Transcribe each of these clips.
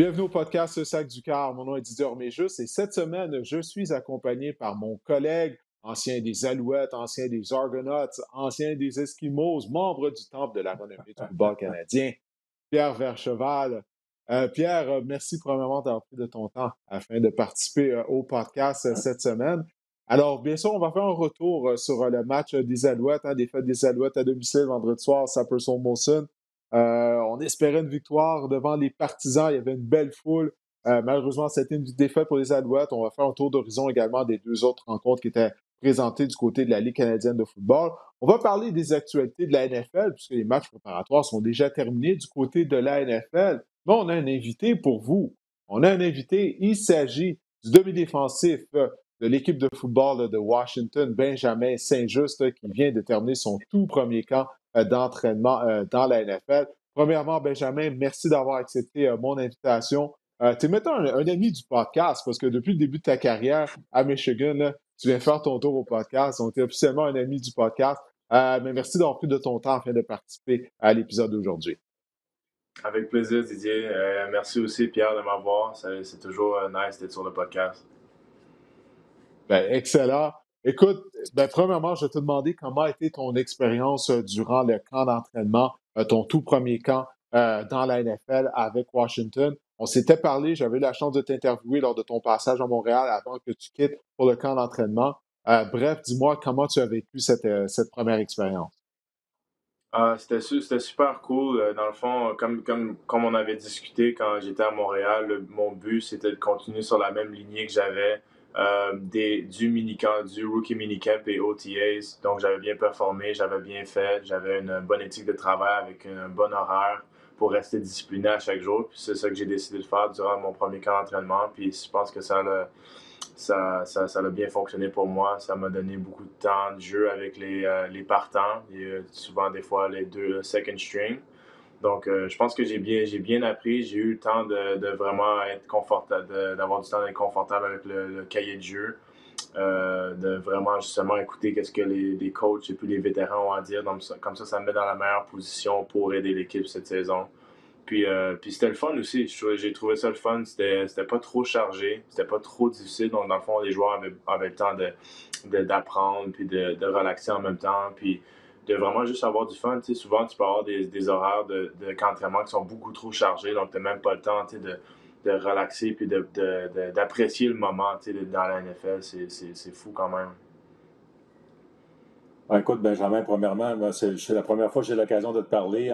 Bienvenue au podcast Sac du Car. Mon nom est Didier Orméjus et cette semaine, je suis accompagné par mon collègue, ancien des Alouettes, ancien des Argonauts, ancien des Esquimaux, membre du Temple de la renommée du football canadien, Pierre Vercheval. Euh, Pierre, euh, merci premièrement d'avoir pris de ton temps afin de participer euh, au podcast cette semaine. Alors, bien sûr, on va faire un retour sur le match des Alouettes, hein, des fêtes des Alouettes à domicile vendredi soir, Saperson Molson. Euh, on espérait une victoire devant les partisans. Il y avait une belle foule. Euh, malheureusement, c'était une défaite pour les Alouettes. On va faire un tour d'horizon également des deux autres rencontres qui étaient présentées du côté de la Ligue canadienne de football. On va parler des actualités de la NFL, puisque les matchs préparatoires sont déjà terminés du côté de la NFL. Mais on a un invité pour vous. On a un invité. Il s'agit du demi-défensif de l'équipe de football de Washington, Benjamin Saint-Just, qui vient de terminer son tout premier camp d'entraînement euh, dans la NFL. Premièrement, Benjamin, merci d'avoir accepté euh, mon invitation. tu es maintenant un, ami du podcast parce que depuis le début de ta carrière à Michigan, tu viens faire ton tour au podcast. Donc, tu es officiellement un ami du podcast. mais merci d'avoir pris de ton temps afin de participer à l'épisode d'aujourd'hui. Avec plaisir, Didier. merci aussi, Pierre, de m'avoir. C'est toujours nice d'être sur le podcast. Ben, excellent. Écoute, ben, premièrement, je vais te demander comment a été ton expérience euh, durant le camp d'entraînement, euh, ton tout premier camp euh, dans la NFL avec Washington. On s'était parlé, j'avais eu la chance de t'interviewer lors de ton passage à Montréal avant que tu quittes pour le camp d'entraînement. bref, dis-moi comment tu as vécu cette, première expérience. Ah, c'était, super cool. Dans le fond, comme, comme, comme on avait discuté quand j'étais à Montréal, mon but c'était de continuer sur la même lignée que j'avais euh, des, du, minicamp, du rookie minicamp et OTAs. Donc, j'avais bien performé, j'avais bien fait, j'avais une bonne éthique de travail avec un bon horaire pour rester discipliné à chaque jour. Puis c'est ça que j'ai décidé de faire durant mon premier camp d'entraînement. Puis je pense que ça a, ça, ça, ça a bien fonctionné pour moi. Ça m'a donné beaucoup de temps de jeu avec les, euh, les partants. Et, souvent, des fois, les deux second string. Donc, euh, je pense que j'ai bien, j'ai bien appris. J'ai eu le temps de, vraiment être confortable, d'avoir du temps d'être confortable avec le, cahier de jeu, euh, de vraiment justement écouter qu'est-ce que les, coachs et puis les vétérans ont à dire. Donc, comme ça, ça me met dans la meilleure position pour aider l'équipe cette saison. Puis, euh, puis c'était le fun aussi. J'ai trouvé ça le fun. C'était pas trop chargé. C'était pas trop difficile. Donc, dans le fond, les joueurs avaient, le temps d'apprendre de, puis de, de relaxer en même temps. Puis, de vraiment juste avoir du fun. souvent, tu peux avoir des, horaires de, de qui sont beaucoup trop chargés, donc tu n'as même pas le temps de, de relaxer puis d'apprécier le moment dans la NFL. C'est fou quand même. écoute, Benjamin, premièrement, c'est la première fois que j'ai l'occasion de te parler.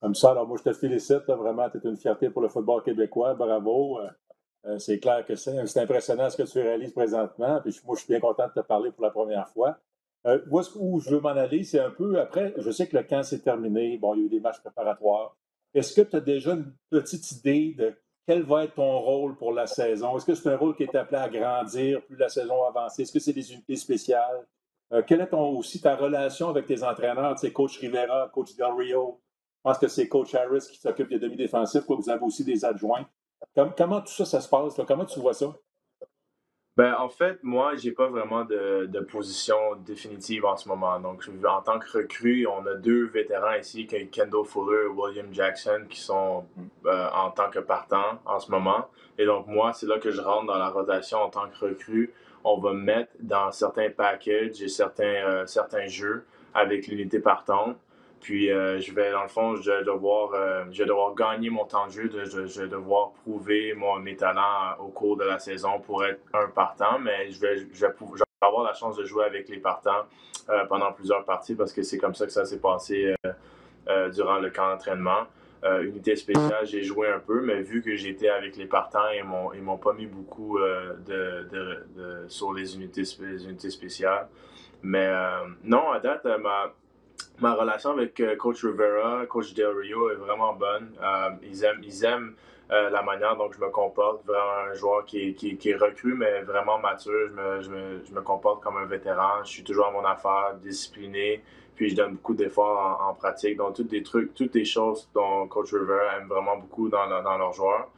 Comme ça, alors moi, je te félicite. vraiment, tu es une fierté pour le football québécois. Bravo. Euh, euh, c'est clair que c'est impressionnant ce que tu réalises présentement. Puis moi, je suis bien content de te parler pour la première fois. Euh, où je veux m'en aller, c'est un peu après, je sais que le camp s'est terminé, bon, il y a eu des matchs préparatoires. Est-ce que tu as déjà une petite idée de quel va être ton rôle pour la saison? Est-ce que c'est un rôle qui est appelé à grandir plus la saison avance? Est-ce que c'est des unités spéciales? Euh, quelle est aussi ta relation avec tes entraîneurs, tu sais, coach Rivera, coach Del Rio? Je pense que c'est coach Harris qui s'occupe des demi-défensifs, vous avez aussi des adjoints. comment tout ça se passe? Comment tu vois ça? Ben, en fait, moi, j'ai pas vraiment de, de, position définitive en ce moment. Donc, en tant que recrue, on a deux vétérans ici, Kendall Fuller et William Jackson, qui sont euh, en tant que partants en ce moment. Et donc, moi, c'est là que je rentre dans la rotation en tant que recrue. On va mettre dans certains packages et certains, euh, certains jeux avec l'unité partante. Puis euh, je vais, dans le fond, je vais, devoir, euh, je vais devoir gagner mon temps de jeu, je, vais devoir prouver mon, mes talents au cours de la saison pour être un partant, mais je vais, je vais, avoir la chance de jouer avec les partants euh, pendant plusieurs parties parce que c'est comme ça que ça s'est passé durant le camp d'entraînement. unité spéciale, j'ai joué un peu, mais vu que j'étais avec les partants, ils m'ont, m'ont pas mis beaucoup de, de, sur les unités, les unités spéciales. Mais non, à date, ma ma relation avec euh, Coach Rivera, Coach Del Rio est vraiment bonne. Euh, ils aiment, ils aiment euh, la manière dont je me comporte. Vraiment un joueur qui est, qui, qui recru, mais vraiment mature. Je me, je, me, je me, comporte comme un vétéran. Je suis toujours à mon affaire, discipliné. Puis je donne beaucoup d'efforts en, pratique. Donc, toutes des trucs, toutes les choses dont Coach Rivera aime vraiment beaucoup dans, dans leurs joueurs.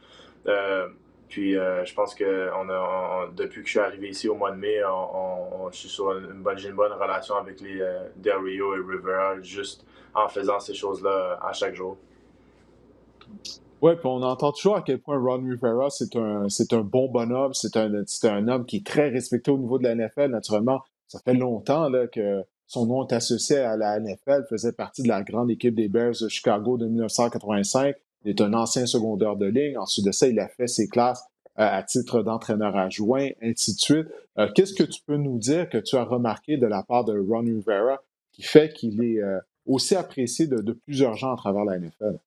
Puis euh, je pense que depuis que je suis arrivé ici au mois de mai, on, je suis sur une bonne, une bonne relation avec les euh, Del Rio et Rivera, juste en faisant ces choses-là à chaque jour. Oui, puis on entend toujours à quel point Ron Rivera, c'est un, c'est un bon bonhomme, c'est un, c'est un homme qui est très respecté au niveau de la NFL. Naturellement, ça fait longtemps là, que son nom est associé à la NFL, faisait partie de la grande équipe des Bears de Chicago de 1985. Il est un ancien secondaire de ligne. Ensuite de ça, il a fait ses classes euh, à titre d'entraîneur adjoint, ainsi de suite. Euh, qu'est-ce que tu peux nous dire que tu as remarqué de la part de Ron Rivera qui fait qu'il est euh, aussi apprécié de, plusieurs gens à travers la NFL?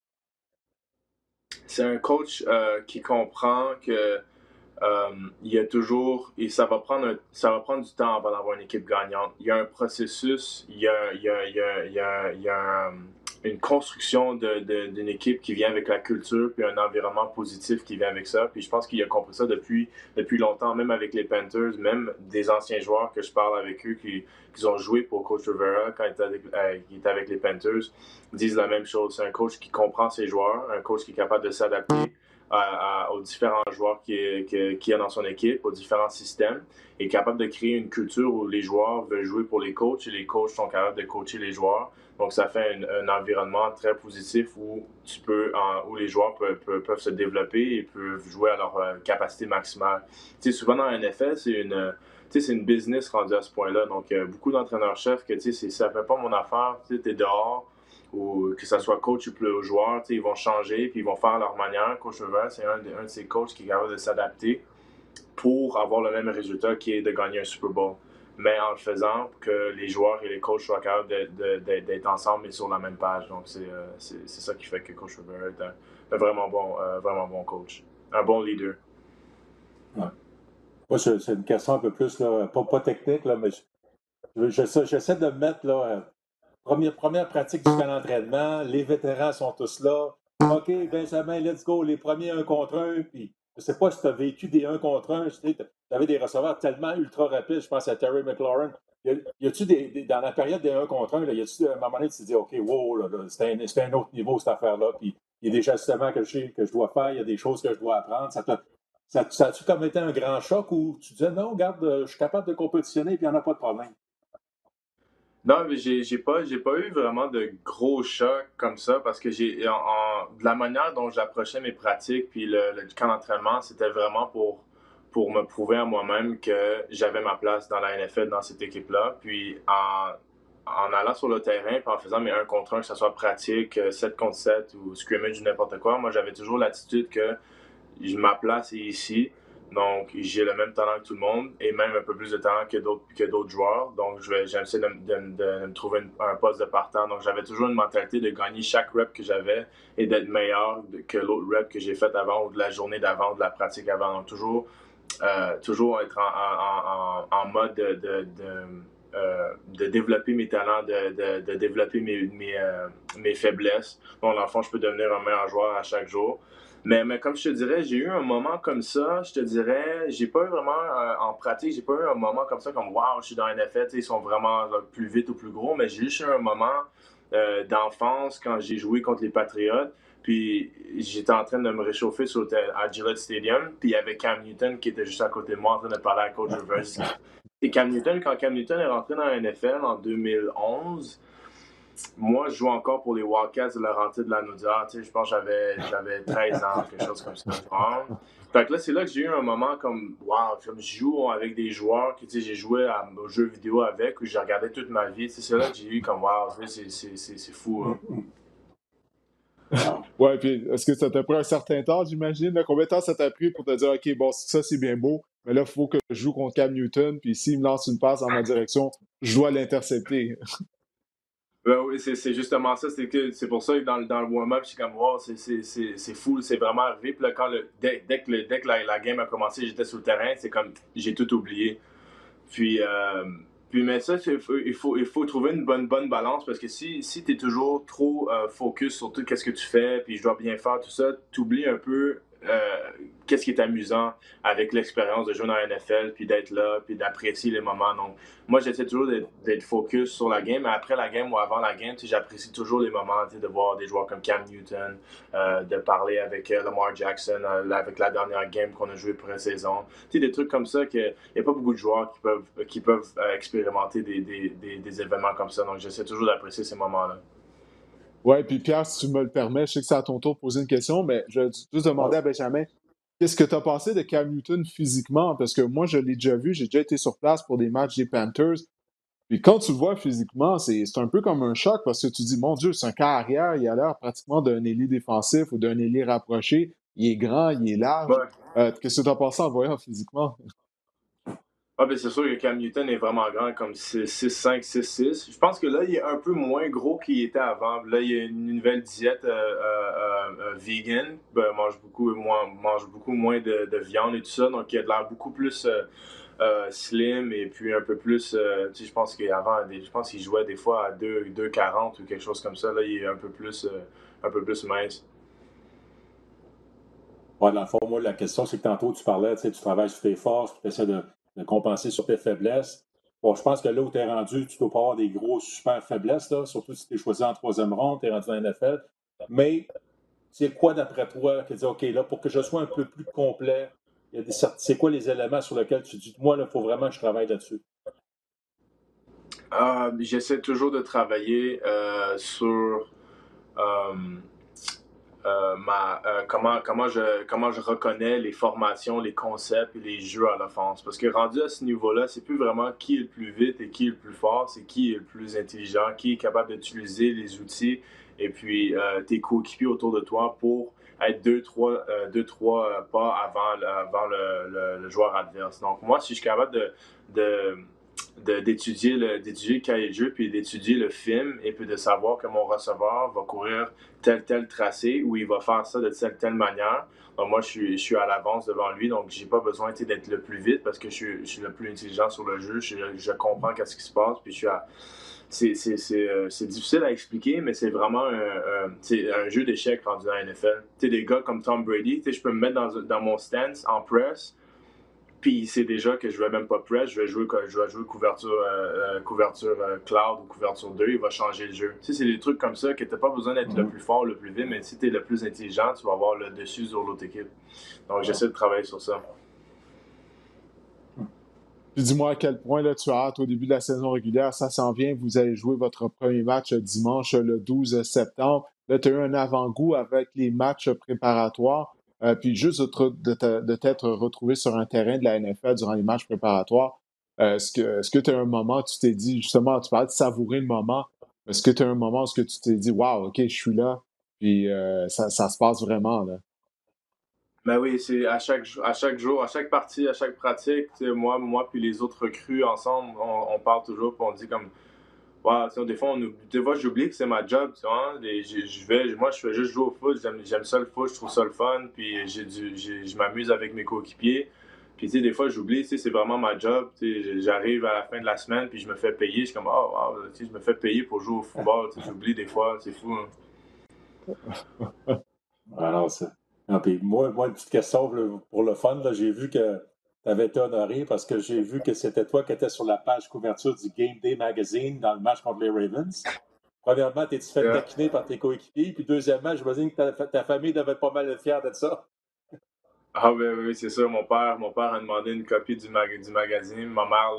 c'est un coach qui comprend que il y a toujours et ça va prendre ça va prendre du temps avant d'avoir une équipe gagnante. Il y a un processus, il y a, il y a, il y a, il y a, il y a une construction d'une équipe qui vient avec la culture puis un environnement positif qui vient avec ça. Puis je pense qu'il a compris ça depuis, depuis longtemps, même avec les Panthers, même des anciens joueurs que je parle avec eux qui, qui ont joué pour Coach Rivera quand il était, avec, euh, il était avec les Panthers disent la même chose. C'est un coach qui comprend ses joueurs, un coach qui est capable de s'adapter aux différents joueurs qu'il qui, a dans son équipe, aux différents systèmes, et capable de créer une culture où les joueurs veulent jouer pour les coachs et les coachs sont capables de coacher les joueurs. Donc, ça fait un, environnement très positif où, tu peux, où les joueurs peuvent, peuvent, se développer et peuvent jouer à leur euh, capacité maximale. Tu sais, souvent dans la NFL, c'est une, c'est une business rendue à ce point-là. Donc, euh, beaucoup d'entraîneurs-chefs que, tu sais, ça fait pas mon affaire, tu es dehors, ou que ce soit coach ou plus joueur, ils vont changer puis ils vont faire leur manière. Coach Rivera, c'est un, de, ces coachs qui est capable de s'adapter pour avoir le même résultat qui est de gagner un Super Bowl. Mais en le faisant, que les joueurs et les coachs soient capables d'être ensemble et sur la même page. Donc, c'est euh, ça qui fait que Coach Rivera est un, vraiment, bon, euh, vraiment bon coach. Un bon leader. Moi, c'est une question un peu plus, là, pas, pas technique, là, mais j'essaie de mettre là, Première, pratique du camp d'entraînement, les vétérans sont tous là. OK, Benjamin, let's go, les premiers un contre un. Puis, je sais pas si tu as vécu des un contre un. Tu avais des receveurs tellement ultra rapides. Je pense à Terry McLaurin. Y a-tu des, dans la période des un contre un, y a-tu un moment donné, tu te dis, OK, wow, là, un, autre niveau cette affaire-là. Puis, il y a des ajustements que je, que je dois faire, il y a des choses que je dois apprendre. Ça, ça, ça a-tu comme été un grand choc où tu disais, non, regarde, je suis capable de compétitionner et il n'y en a pas de problème? Non, mais j'ai, pas, pas eu vraiment de gros chocs comme ça parce que de la manière dont j'approchais mes pratiques puis le, camp d'entraînement, c'était vraiment pour, me prouver à moi-même que j'avais ma place dans la NFL dans cette équipe-là. Puis en, allant sur le terrain puis en faisant mes 1 contre 1, que ce soit pratique, 7 contre 7 ou scrimmage ou n'importe quoi, moi j'avais toujours l'attitude que ma place est ici. Donc, j'ai le même talent que tout le monde et même un peu plus de talent que d'autres, joueurs. Donc, j'essaie de, de, de, me trouver un poste de partant. Donc, j'avais toujours une mentalité de gagner chaque rep que j'avais et d'être meilleur que l'autre rep que j'ai fait avant ou de la journée d'avant de la pratique avant. Donc, toujours, euh, toujours être en, mode de, de, euh, de, développer mes talents, de, développer mes, euh, faiblesses. Donc, dans le fond, je peux devenir un meilleur joueur à chaque jour. Mais, mais comme je te dirais, j'ai eu un moment comme ça, je te dirais, j'ai pas eu vraiment euh, en pratique, j'ai pas eu un moment comme ça, comme waouh, je suis dans un NFL, ils sont vraiment plus vite ou plus gros, mais j'ai juste eu un moment euh, d'enfance quand j'ai joué contre les Patriots. Puis j'étais en train de me réchauffer sur, à Gillette Stadium. Puis il y avait Cam Newton qui était juste à côté de moi en train de parler à Coach Rivers. Et Cam Newton, quand Cam Newton est rentré dans la NFL en 2011, moi, je joue encore pour les Wildcats de la rentrée de la Noudia. Je pense que j'avais 13 ans, quelque chose comme ça. Fait que là, c'est là que j'ai eu un moment comme, wow, comme je joue avec des joueurs que, j'ai joué à, aux jeux vidéo avec, où j'ai regardé toute ma vie. C'est là que j'ai eu comme, wow, c'est fou. Hein. ouais, puis est-ce que ça t'a pris un certain temps, j'imagine? Combien de temps ça t'a pris pour te dire, OK, bon, ça c'est bien beau, mais là, il faut que je joue contre Cam Newton, puis s'il me lance une passe dans ma direction, je dois l'intercepter. Ben oui, c'est justement ça. C'est pour ça que dans, dans le warm-up, je suis comme, wow, c'est fou, c'est vraiment arrivé. Là, quand le, dès, dès, que, le, dès que la, game a commencé, j'étais sur le terrain, c'est comme, j'ai tout oublié. Puis, euh, puis mais ça, il faut, il faut trouver une bonne, bonne balance parce que si, si tu es toujours trop euh, focus sur tout ce que tu fais, puis je dois bien faire, tout ça, tu oublies un peu euh, qu'est-ce qui est amusant avec l'expérience de jouer dans la NFL, puis d'être là, puis d'apprécier les moments. Donc, moi, j'essaie toujours d'être focus sur la game, mais après la game ou avant la game, j'apprécie toujours les moments de voir des joueurs comme Cam Newton, euh, de parler avec euh, Lamar Jackson, avec la dernière game qu'on a joué pré-saison. Des trucs comme ça, il n'y a pas beaucoup de joueurs qui peuvent, qui peuvent expérimenter des, des, des, des événements comme ça. Donc, j'essaie toujours d'apprécier ces moments-là. Oui, puis Pierre, si tu me le permets, je sais que c'est à ton tour de poser une question, mais je vais juste demander à Benjamin, qu'est-ce que tu as pensé de Cam Newton physiquement? Parce que moi, je l'ai déjà vu, j'ai déjà été sur place pour des matchs des Panthers. Puis quand tu le vois physiquement, c'est un peu comme un choc parce que tu dis, mon Dieu, c'est un carrière, il a l'air pratiquement d'un ailier défensif ou d'un ailier rapproché. Il est grand, il est large. Euh, qu'est-ce que tu as pensé en voyant physiquement? Ah, ben c'est sûr que Cam Newton est vraiment grand, comme 6'5, 6'6. Je pense que là, il est un peu moins gros qu'il était avant. Là, il y a une nouvelle diète euh, euh, euh, vegan. Ben, mange, beaucoup moins, mange beaucoup moins de, viande et tout ça. Donc, il a de l'air beaucoup plus slim et puis un peu plus. tu sais, je pense qu'avant, je pense qu'il jouait des fois à 2,40 ou quelque chose comme ça. Là, il est un peu plus, un peu plus mince. Ouais, dans le fond, moi, la question, c'est que tantôt, tu parlais, tu travailles sur tes forces, tu essaies de de compenser sur tes faiblesses. Bon, je pense que là où tu es rendu, tu dois pas avoir des grosses super faiblesses, là, surtout si tu es choisi en troisième ronde, tu es rendu dans la NFL. Mais c'est quoi d'après toi qui dit OK, là, pour que je sois un peu plus complet, c'est quoi les éléments sur lesquels tu dis moi, il faut vraiment que je travaille là-dessus? Euh, j'essaie toujours de travailler euh, sur euh, euh, ma, euh, comment, comment, je, comment je reconnais les formations, les concepts et les jeux à l'offense. Parce que rendu à ce niveau-là, c'est plus vraiment qui est le plus vite et qui est le plus fort, c'est qui est le plus intelligent, qui est capable d'utiliser les outils et puis euh, tes coéquipiers autour de toi pour être deux, trois, deux, trois pas avant, avant le, joueur adverse. Donc moi, si je suis capable de d'étudier le, d'étudier cahier de jeu, puis d'étudier le film, et puis de savoir que mon receveur va courir tel, tel tracé, ou il va faire ça de telle, telle manière. Donc moi, je suis, je suis à l'avance devant lui, donc j'ai pas besoin d'être le plus vite parce que je suis, je suis, le plus intelligent sur le jeu, je, comprends qu'est-ce qui se passe, puis je suis à... C'est, euh, difficile à expliquer, mais c'est vraiment un, un jeu d'échecs rendu dans la NFL. Tu des gars comme Tom Brady, je peux me mettre dans, dans mon stance en press, puis il sait déjà que je vais même pas press, je vais jouer, je vais jouer couverture, euh, euh, couverture euh, cloud ou couverture 2, il va changer le jeu. Tu sais, c'est des trucs comme ça que tu pas besoin d'être le mhm. plus fort, le plus vite, mais si tu es le plus intelligent, tu vas avoir le dessus sur l'autre équipe. Donc j'essaie de travailler sur ça. Puis dis-moi à quel point là, tu as hâte au début de la saison régulière, ça s'en vient, vous allez jouer votre premier match dimanche le 12 septembre. Là, tu as eu un avant-goût avec les matchs préparatoires. Euh, puis juste de, t'être retrouvé sur un terrain de la NFL durant les matchs préparatoires, euh, est-ce que tu as un moment, tu t'es dit, justement, tu parlais de savourer le moment, est-ce que tu as un moment où tu t'es dit, waouh, OK, je suis là, puis euh, ça, se passe vraiment, là? Ben oui, c'est à chaque, à chaque jour, à chaque partie, à chaque pratique, moi, moi puis les autres recrues ensemble, on, on parle toujours, puis on dit comme des fois, on, des fois j'oublie que c'est ma job, tu vois. je, vais, moi, je fais juste jouer au foot. J'aime ça le foot, je trouve ça le fun. Puis je m'amuse avec mes coéquipiers. Puis, tu sais, des fois, j'oublie, c'est vraiment ma job. J'arrive à la fin de la semaine, puis je me fais payer. Je suis comme, oh, wow, je me fais payer pour jouer au football. J'oublie des fois, c'est fou. Hein. Alors, ça. moi, moi, une petite question pour le fun, j'ai vu que tu avais été honoré parce que j'ai vu que c'était toi qui étais sur la page couverture du Game Day Magazine dans le match contre les Ravens. Premièrement, t'es-tu fait taquiner par tes coéquipiers? Puis deuxièmement, j'imagine que ta, famille devait être pas mal fière de ça. Ah oui, oui, c'est ça. Mon père, mon père a demandé une copie du, du magazine. Ma mère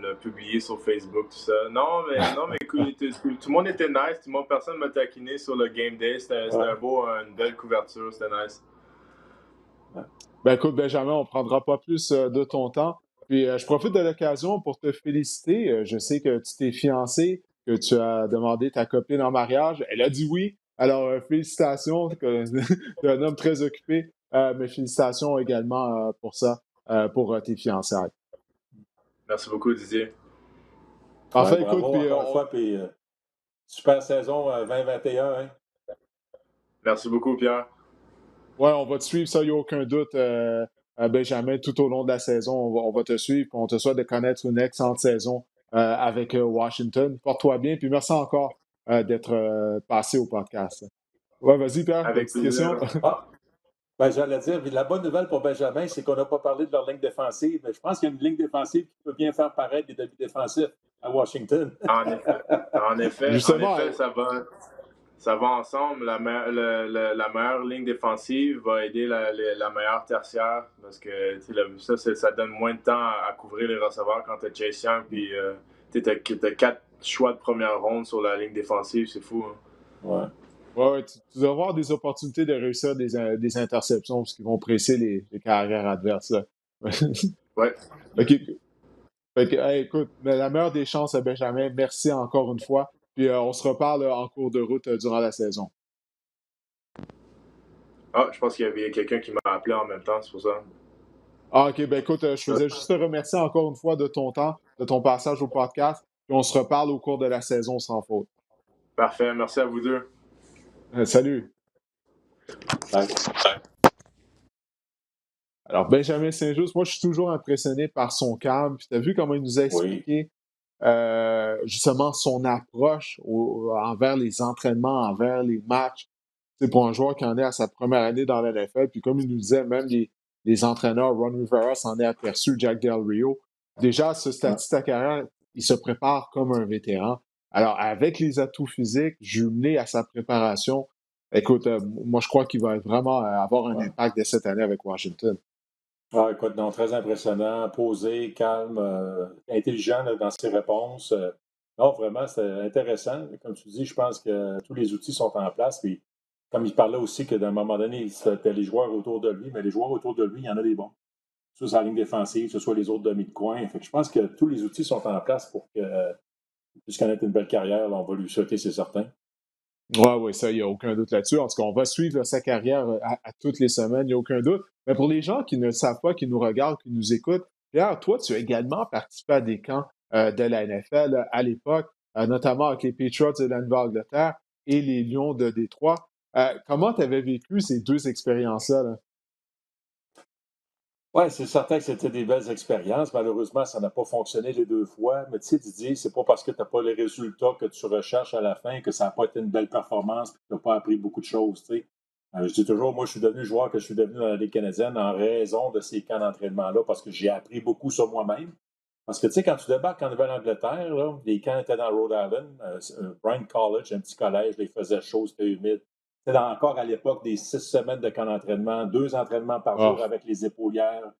l'a publié sur Facebook, tout ça. Non, mais, non, mais écoute, tout, le monde était nice. Tout le monde, personne m'a taquiné sur le Game Day. C'était un beau, une belle couverture. C'était nice. Ben écoute, Benjamin, on ne prendra pas plus euh, de ton temps. Puis euh, je profite de l'occasion pour te féliciter. Euh, je sais que tu t'es fiancé, que tu as demandé ta copine en mariage. Elle a dit oui. Alors, félicitations. tu es un homme très occupé. mais félicitations également pour ça, pour tes fiançailles. Merci beaucoup, Didier. Parfait, écoute. Puis, super saison 2021. Hein? Merci beaucoup, Pierre. Oui, on va te suivre, ça, il n'y a aucun doute, euh, Benjamin, tout au long de la saison. On va, te suivre, on te souhaite de connaître une excellente saison euh, avec euh, Washington. Porte-toi bien, puis merci encore d'être passé au podcast. Ouais, vas-y, Pierre, avec question. Ah, ben, j'allais dire, la bonne nouvelle pour Benjamin, c'est qu'on n'a pas parlé de leur ligne défensive. Je pense qu'il y a une ligne défensive qui peut bien faire paraître des débits défensifs à Washington. En effet, en effet, Justement, en effet ça va ça va ensemble. La, la, meilleure ligne défensive va aider la, meilleure tertiaire parce que ça, ça donne moins de temps à, couvrir les receveurs quand tu es Chase Young. Puis euh, tu as, quatre, choix de première ronde sur la ligne défensive, c'est fou. Hein. Ouais. Ouais, tu, dois avoir des opportunités de réussir des, des interceptions parce qu'ils vont presser les, les carrières adverses. ouais. OK. écoute, la meilleure des chances à Benjamin. Merci encore une fois. Puis euh, on se reparle en cours de route euh, durant la saison. Ah, je pense qu'il y avait quelqu'un qui m'a appelé en même temps, c'est pour ça. Ah, OK. Ben écoute, euh, je faisais juste te remercier encore une fois de ton temps, de ton passage au podcast. Puis on se reparle au cours de la saison sans faute. Parfait. Merci à vous deux. salut. Alors, Benjamin Saint-Just, moi, je suis toujours impressionné par son calme. tu as vu comment il nous a expliqué euh, justement son approche envers les entraînements, envers les matchs. C'est pour un joueur qui en est à sa première année dans la NFL. Puis comme il nous disait, même les, entraîneurs, Ron Rivera s'en est aperçu, Jack Del Rio. Déjà, à ce statut de carrière, il se prépare comme un vétéran. Alors, avec les atouts physiques jumelés à sa préparation, écoute, euh, moi, je crois qu'il va vraiment euh, avoir un impact dès cette année avec Washington. Ah, écoute, non, très impressionnant, posé, calme, euh, intelligent dans ses réponses. Euh. non, vraiment, c'est intéressant. Comme tu dis, je pense que tous les outils sont en place. Puis, comme il parlait aussi que d'un moment donné, c'était les joueurs autour de lui, mais les joueurs autour de lui, il y en a des bons. Que ce soit la ligne défensive, que ce soit les autres demi de coin. Fait je pense que tous les outils sont en place pour que, puisse connaître une belle carrière, on va lui souhaiter, c'est certain. Oui, oui, ça, il n'y a aucun doute là-dessus. En tout cas, on va suivre sa carrière euh, à, toutes les semaines, il n'y a aucun doute. Mais pour les gens qui ne savent pas, qui nous regardent, qui nous écoutent, Pierre, toi, tu as également participé à des camps euh, de la NFL euh, à l'époque, notamment avec les Patriots de la Nouvelle-Angleterre et les Lions de Détroit. comment tu avais vécu ces deux expériences-là? là? Oui, c'est certain que c'était des belles expériences. Malheureusement, ça n'a pas fonctionné les deux fois. Mais tu sais, Didier, c'est pas parce que tu n'as pas les résultats que tu recherches à la fin que ça n'a pas été une belle performance et que tu n'as pas appris beaucoup de choses. Euh, je dis toujours, moi, je suis devenu joueur que je suis devenu dans la Ligue canadienne en raison de ces camps d'entraînement-là parce que j'ai appris beaucoup sur moi-même. Parce que, tu sais, quand tu débarques en Nouvelle-Angleterre, les camps étaient dans Rhode Island, euh, euh Brian College, un petit collège, il faisait chaud, c'était humide. C'était encore à l'époque des six semaines de camp d'entraînement, deux entraînements par jour ah. avec les épaulières,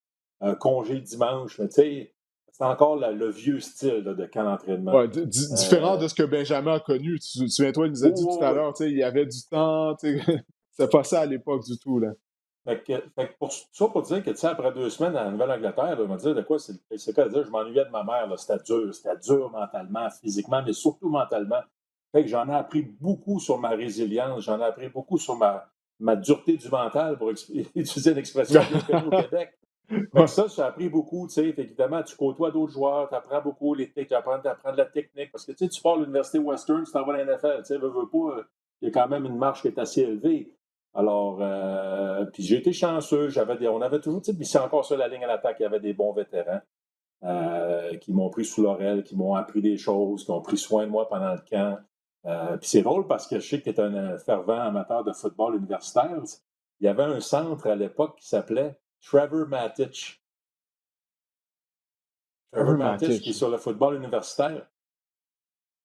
un congé le dimanche. Mais tu sais, c'est encore le vieux style de camp d'entraînement. Ouais, différent euh, de ce que Benjamin a connu. Tu, tu toi il nous a dit tout à l'heure, il y avait du temps. C'était pas ça à l'époque du tout. Là. Fait que, fait pour ça, pour dire que, tu sais, après deux semaines en Nouvelle-Angleterre, on va dire de quoi c'est quoi dire, je m'ennuyais de ma mère. C'était dur. C'était dur mentalement, physiquement, mais surtout mentalement. Fait que j'en ai appris beaucoup sur ma résilience, j'en ai appris beaucoup sur ma, ma dureté du mental, pour utiliser l'expression au Québec. Ça, j'ai appris beaucoup, tu sais, évidemment, tu côtoies d'autres joueurs, tu apprends beaucoup les techniques, tu apprends, de la technique, parce que, tu sais, tu pars à l'université Western, tu t'en vas à la NFL, tu sais, veux, veux pas, il y a quand même une marche qui est assez élevée. Alors, euh, puis j'ai été chanceux, j'avais des, on avait toujours, tu sais, puis c'est encore sur la ligne à l'attaque, il y avait des bons vétérans euh, qui m'ont pris sous l'oreille, qui m'ont appris des choses, qui ont pris soin de moi pendant le camp. Euh, puis c'est drôle parce que je sais que tu es un fervent amateur de football universitaire. Il y avait un centre à l'époque qui s'appelait Trevor Matic. Trevor Matic, qui est sur le football universitaire.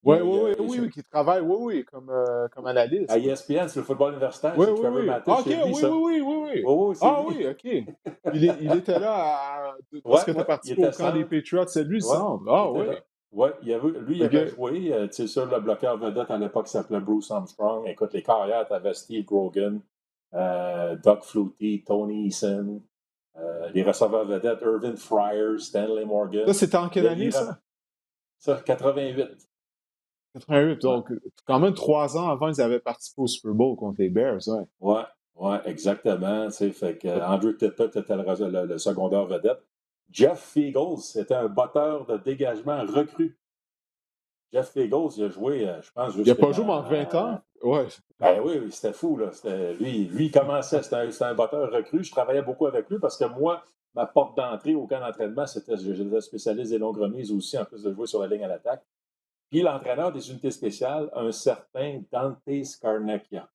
Oui, oui, oui, oui, qui travaille, oui, oui, comme, euh, comme analyste. À ESPN, c'est le football universitaire. Oui, oui, Trevor oui. Matic, OK, oui, oui, oui, oui, oui. ah oui, OK. il, il, était là à, parce que tu as participé au camp des Patriots. C'est lui le centre. Ah oui. Oui, lui, il avait joué, euh, tu sais, sur le bloqueur vedette à l'époque s'appelait Bruce Armstrong. Écoute, les carrières, tu avais Steve Grogan, euh, Doug Flutie, Tony Eason, euh, les receveurs vedettes, Irvin Fryer, Stanley Morgan. Ça, c'était en quelle année, ça? Ça, 88. 88, donc quand même trois ans avant, ils avaient participé au Super Bowl contre les Bears, ouais. Ouais, ouais, exactement. Fait que Andrew Tippett était le, le secondaire vedette. Jeff Fiegels était un batteur de dégagement recru. Jeff Fiegels, il a joué, euh, je pense, Il n'a pas joué en 20 ans? Ouais. Ben oui, c'était fou. Là. Lui, lui, il commençait, c'était un, un, batteur recru. Je travaillais beaucoup avec lui parce que moi, ma porte d'entrée au camp d'entraînement, c'était j'étais spécialiste des longues remises aussi, en plus de jouer sur la ligne à l'attaque. Puis l'entraîneur des unités spéciales, un certain Dante Scarnecchia.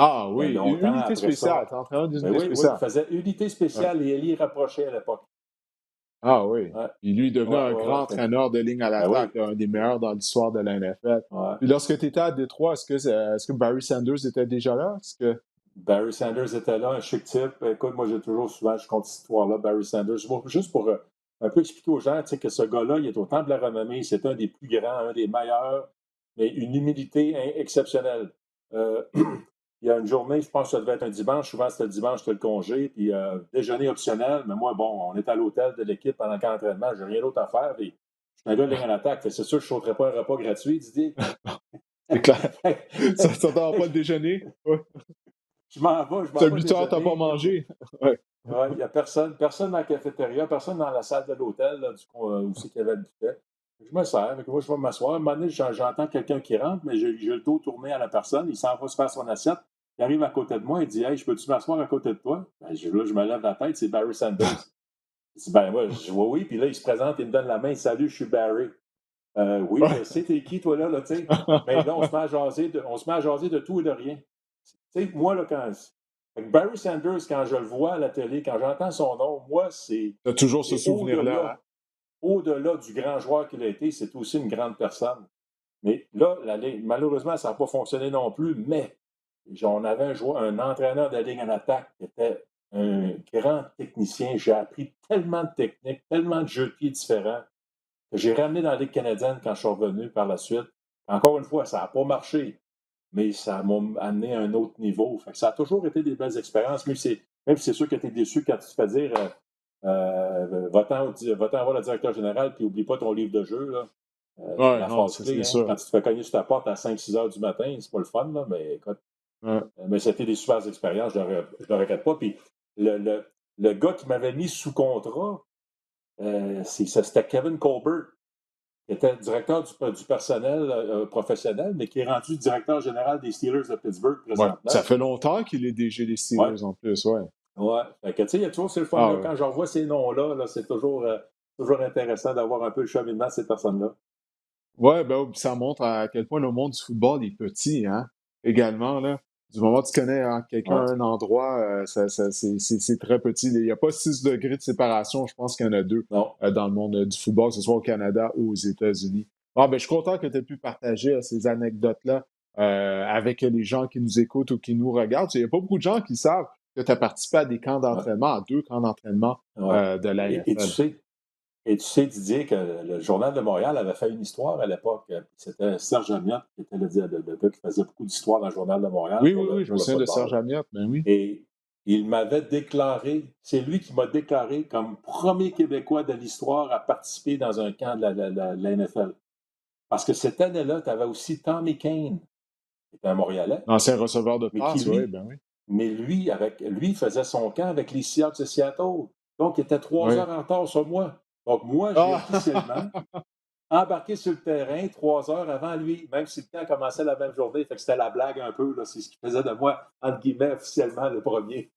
Ah oui, une unité spéciale. Des ben unités oui, il faisait unité spéciale et Elie rapproché à l'époque. Ah oui. Il lui, est devenu un grand entraîneur de ligne à ben l'attaque, un des meilleurs dans l'histoire de la NFL. Puis lorsque tu étais à Détroit, est-ce que, est que Barry Sanders était déjà là? Que... Barry Sanders était là, un chic type. Écoute, moi, j'ai toujours souvent, je compte cette histoire-là, Barry Sanders. Juste pour euh, un peu expliquer aux gens que ce gars-là, il est au temple de la renommée, c'est un des plus grands, un des meilleurs, mais une humilité exceptionnelle. Euh, il y a une journée, je pense que ça devait être un dimanche, souvent c'était le dimanche, c'était le congé, puis euh, déjeuner optionnel, mais moi, bon, on est à l'hôtel de l'équipe pendant le camp d'entraînement, j'ai rien d'autre à faire, puis je suis un gars de ligne en attaque, c'est sûr que je ne sauterais pas un repas gratuit, Didier. c'est clair. ça ne pas le déjeuner? Je m'en vais, je m'en vais. 8 heures, tu n'as pas mangé? ouais. Il n'y a personne, personne dans la cafétéria, personne dans la salle de l'hôtel euh, où c'est qu'il y avait le buffet. Je me sers, moi je vais m'asseoir. À un moment donné, j'entends quelqu'un qui rentre, mais j'ai le dos tourné à la personne, il s'en va se faire son assiette. Il arrive à côté de moi, il dit Hey, je peux-tu m'asseoir à côté de toi? Ben, je, là, je me lève la tête, c'est Barry Sanders. Il dit Ben, moi, je dis Oui, oui. Puis là, il se présente, il me donne la main Salut, je suis Barry. Euh, oui, mais c'est qui, toi, là, là tu sais? Mais là, on se met à jaser de, on se met à jaser de tout et de rien. Tu sais, moi, là, quand, Barry Sanders, quand je le vois à la télé, quand j'entends son nom, moi, c'est. Tu as toujours ce souvenir-là. Au-delà du grand joueur qu'il a été, c'est aussi une grande personne. Mais là, malheureusement, ça n'a pas fonctionné non plus, mais on avait un, joueur, un entraîneur de la ligne en attaque qui était un grand technicien. J'ai appris tellement de techniques, tellement de jeux de différents que j'ai ramené dans la Ligue canadienne quand je suis revenu par la suite. Encore une fois, ça n'a pas marché mais ça m'a amené à un autre niveau. ça a toujours été des belles expériences, même si, c'est sûr que tu es déçu quand tu te fais dire euh, euh va-t'en, voir le directeur général, puis oublie pas ton livre de jeu. Là. Euh, non, c'est hein. Quand tu te fais cogner sur ta porte à 5-6 heures du matin, c'est pas le fun, là, mais écoute. Euh, mais c'était des super expériences, je ne le regrette pas. Puis le, le, le gars qui m'avait mis sous contrat, c'était Kevin Colbert qui était directeur du, personnel euh, professionnel, mais qui est rendu directeur général des Steelers de Pittsburgh présentement. ça fait longtemps qu'il est DG des Steelers en plus, ouais. Ouais. Fait que, tu sais, il y a toujours, c'est le fun, ah, quand je revois ces noms-là, -là, c'est toujours, euh, toujours intéressant d'avoir un peu le cheminement de ces personnes-là. Ouais, ben, ça montre à quel point le monde du football est petit, hein, également, là. Du moment où tu connais hein, quelqu'un à un endroit, euh, c'est très petit. Il n'y a pas 6 degrés de séparation. Je pense qu'il y en a deux euh, dans le monde du football, que ce soit au Canada ou aux États-Unis. Ah, ben, je suis content que tu aies pu partager ces anecdotes-là avec les gens qui nous écoutent ou qui nous regardent. Il n'y a pas beaucoup de gens qui savent que tu as participé à des camps d'entraînement, à deux camps d'entraînement de la et, tu sais, et tu sais, Didier, que le Journal de Montréal avait fait une histoire à l'époque. C'était Serge Amiot qui était le, gars qui faisait beaucoup d'histoires dans le Journal de Montréal. Oui, oui, oui, je me souviens de Serge Amiot, ben oui. Et il m'avait déclaré, c'est lui qui m'a déclaré comme premier Québécois de l'histoire à participer dans un camp de la, NFL. Parce que cette année-là, tu avais aussi Tommy Kane, qui était un Montréalais. Ancien receveur de passe, oui, ben oui. Mais lui, avec, lui faisait son camp avec les Seahawks de Seattle. Donc, il était trois heures en retard sur moi. Donc, moi, j'ai ah! officiellement embarqué sur le terrain trois heures avant lui, même si le temps commençait la même journée. Fait que c'était la blague un peu. C'est ce qui faisait de moi, entre guillemets, officiellement le premier.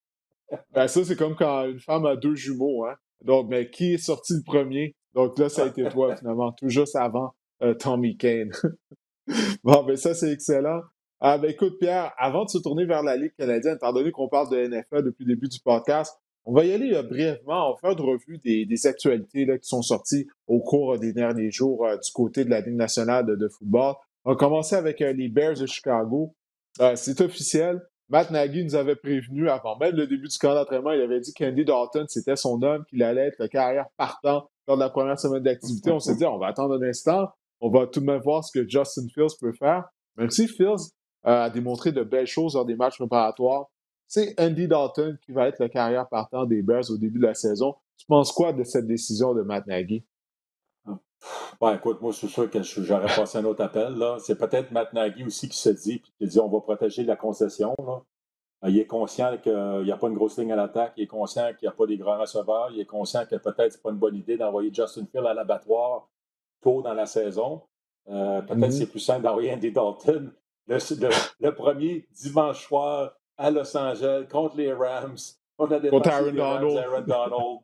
ben, ça, c'est comme quand une femme a deux jumeaux. Hein? Donc, mais qui est sorti le premier? Donc là, ça a été toi, finalement, tout juste avant euh, Tommy Kane. bon, ben ça, c'est excellent. Ah, ben écoute, Pierre, avant de se tourner vers la Ligue canadienne, étant donné qu'on parle de NFL depuis le début du podcast, on va y aller euh, brièvement. On va faire une revue des, actualités qui sont sorties au cours des derniers jours euh, du côté de la Ligue nationale de, football. On va commencer avec euh, les Bears de Chicago. c'est officiel. Matt Nagy nous avait prévenu avant même le début du camp d'entraînement. Il avait dit qu'Andy Dalton, c'était son homme, qu'il allait être le carrière partant lors de la première semaine d'activité. On s'est dit, on va attendre un instant. On va tout de même voir ce que Justin Fields peut faire. Même si Fields a démontré de belles choses lors des matchs préparatoires, c'est Andy Dalton qui va être le carrière partant des Bears au début de la saison. Tu penses quoi de cette décision de Matt Nagy? Ouais, écoute, moi, je suis sûr que j'aurais passé un autre appel. C'est peut-être Matt Nagy aussi qui se dit, puis qui dit on va protéger la concession. Euh, il est conscient qu'il n'y a pas une grosse ligne à l'attaque, il est conscient qu'il n'y a pas des grands receveurs, il est conscient que peut-être ce n'est pas une bonne idée d'envoyer Justin Field à l'abattoir tôt dans la saison. Euh, peut-être mm-hmm. c'est plus simple d'envoyer Andy Dalton le, premier dimanche soir à Los Angeles contre les Rams, contre la défense Aaron Donald. Aaron Donald.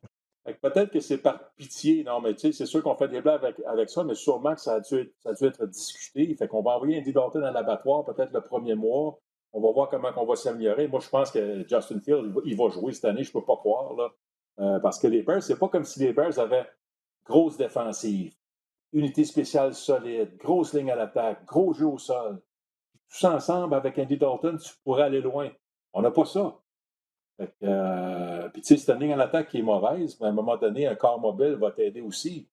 Peut-être que c'est par pitié, non, mais tu sais, c'est sûr qu'on fait des blagues avec, avec, ça, mais sûrement que ça a dû, ça a dû être discuté. Fait qu'on va envoyer Andy Dalton à l'abattoir peut-être le premier mois. On va voir comment on va s'améliorer. Moi, je pense que Justin Field, il va jouer cette année, je ne peux pas croire. Là. Euh, parce que les Bears, c'est pas comme si les Bears avaient grosse défensive, unité spéciale solide, grosse ligne à l'attaque, gros jeu au sol. Tous ensemble, avec Andy Dalton, tu pourrais aller loin. On n'a pas ça. Euh, puis tu sais, c'est une ligne en attaque qui est mauvaise, mais à un moment donné, un corps mobile va t'aider aussi.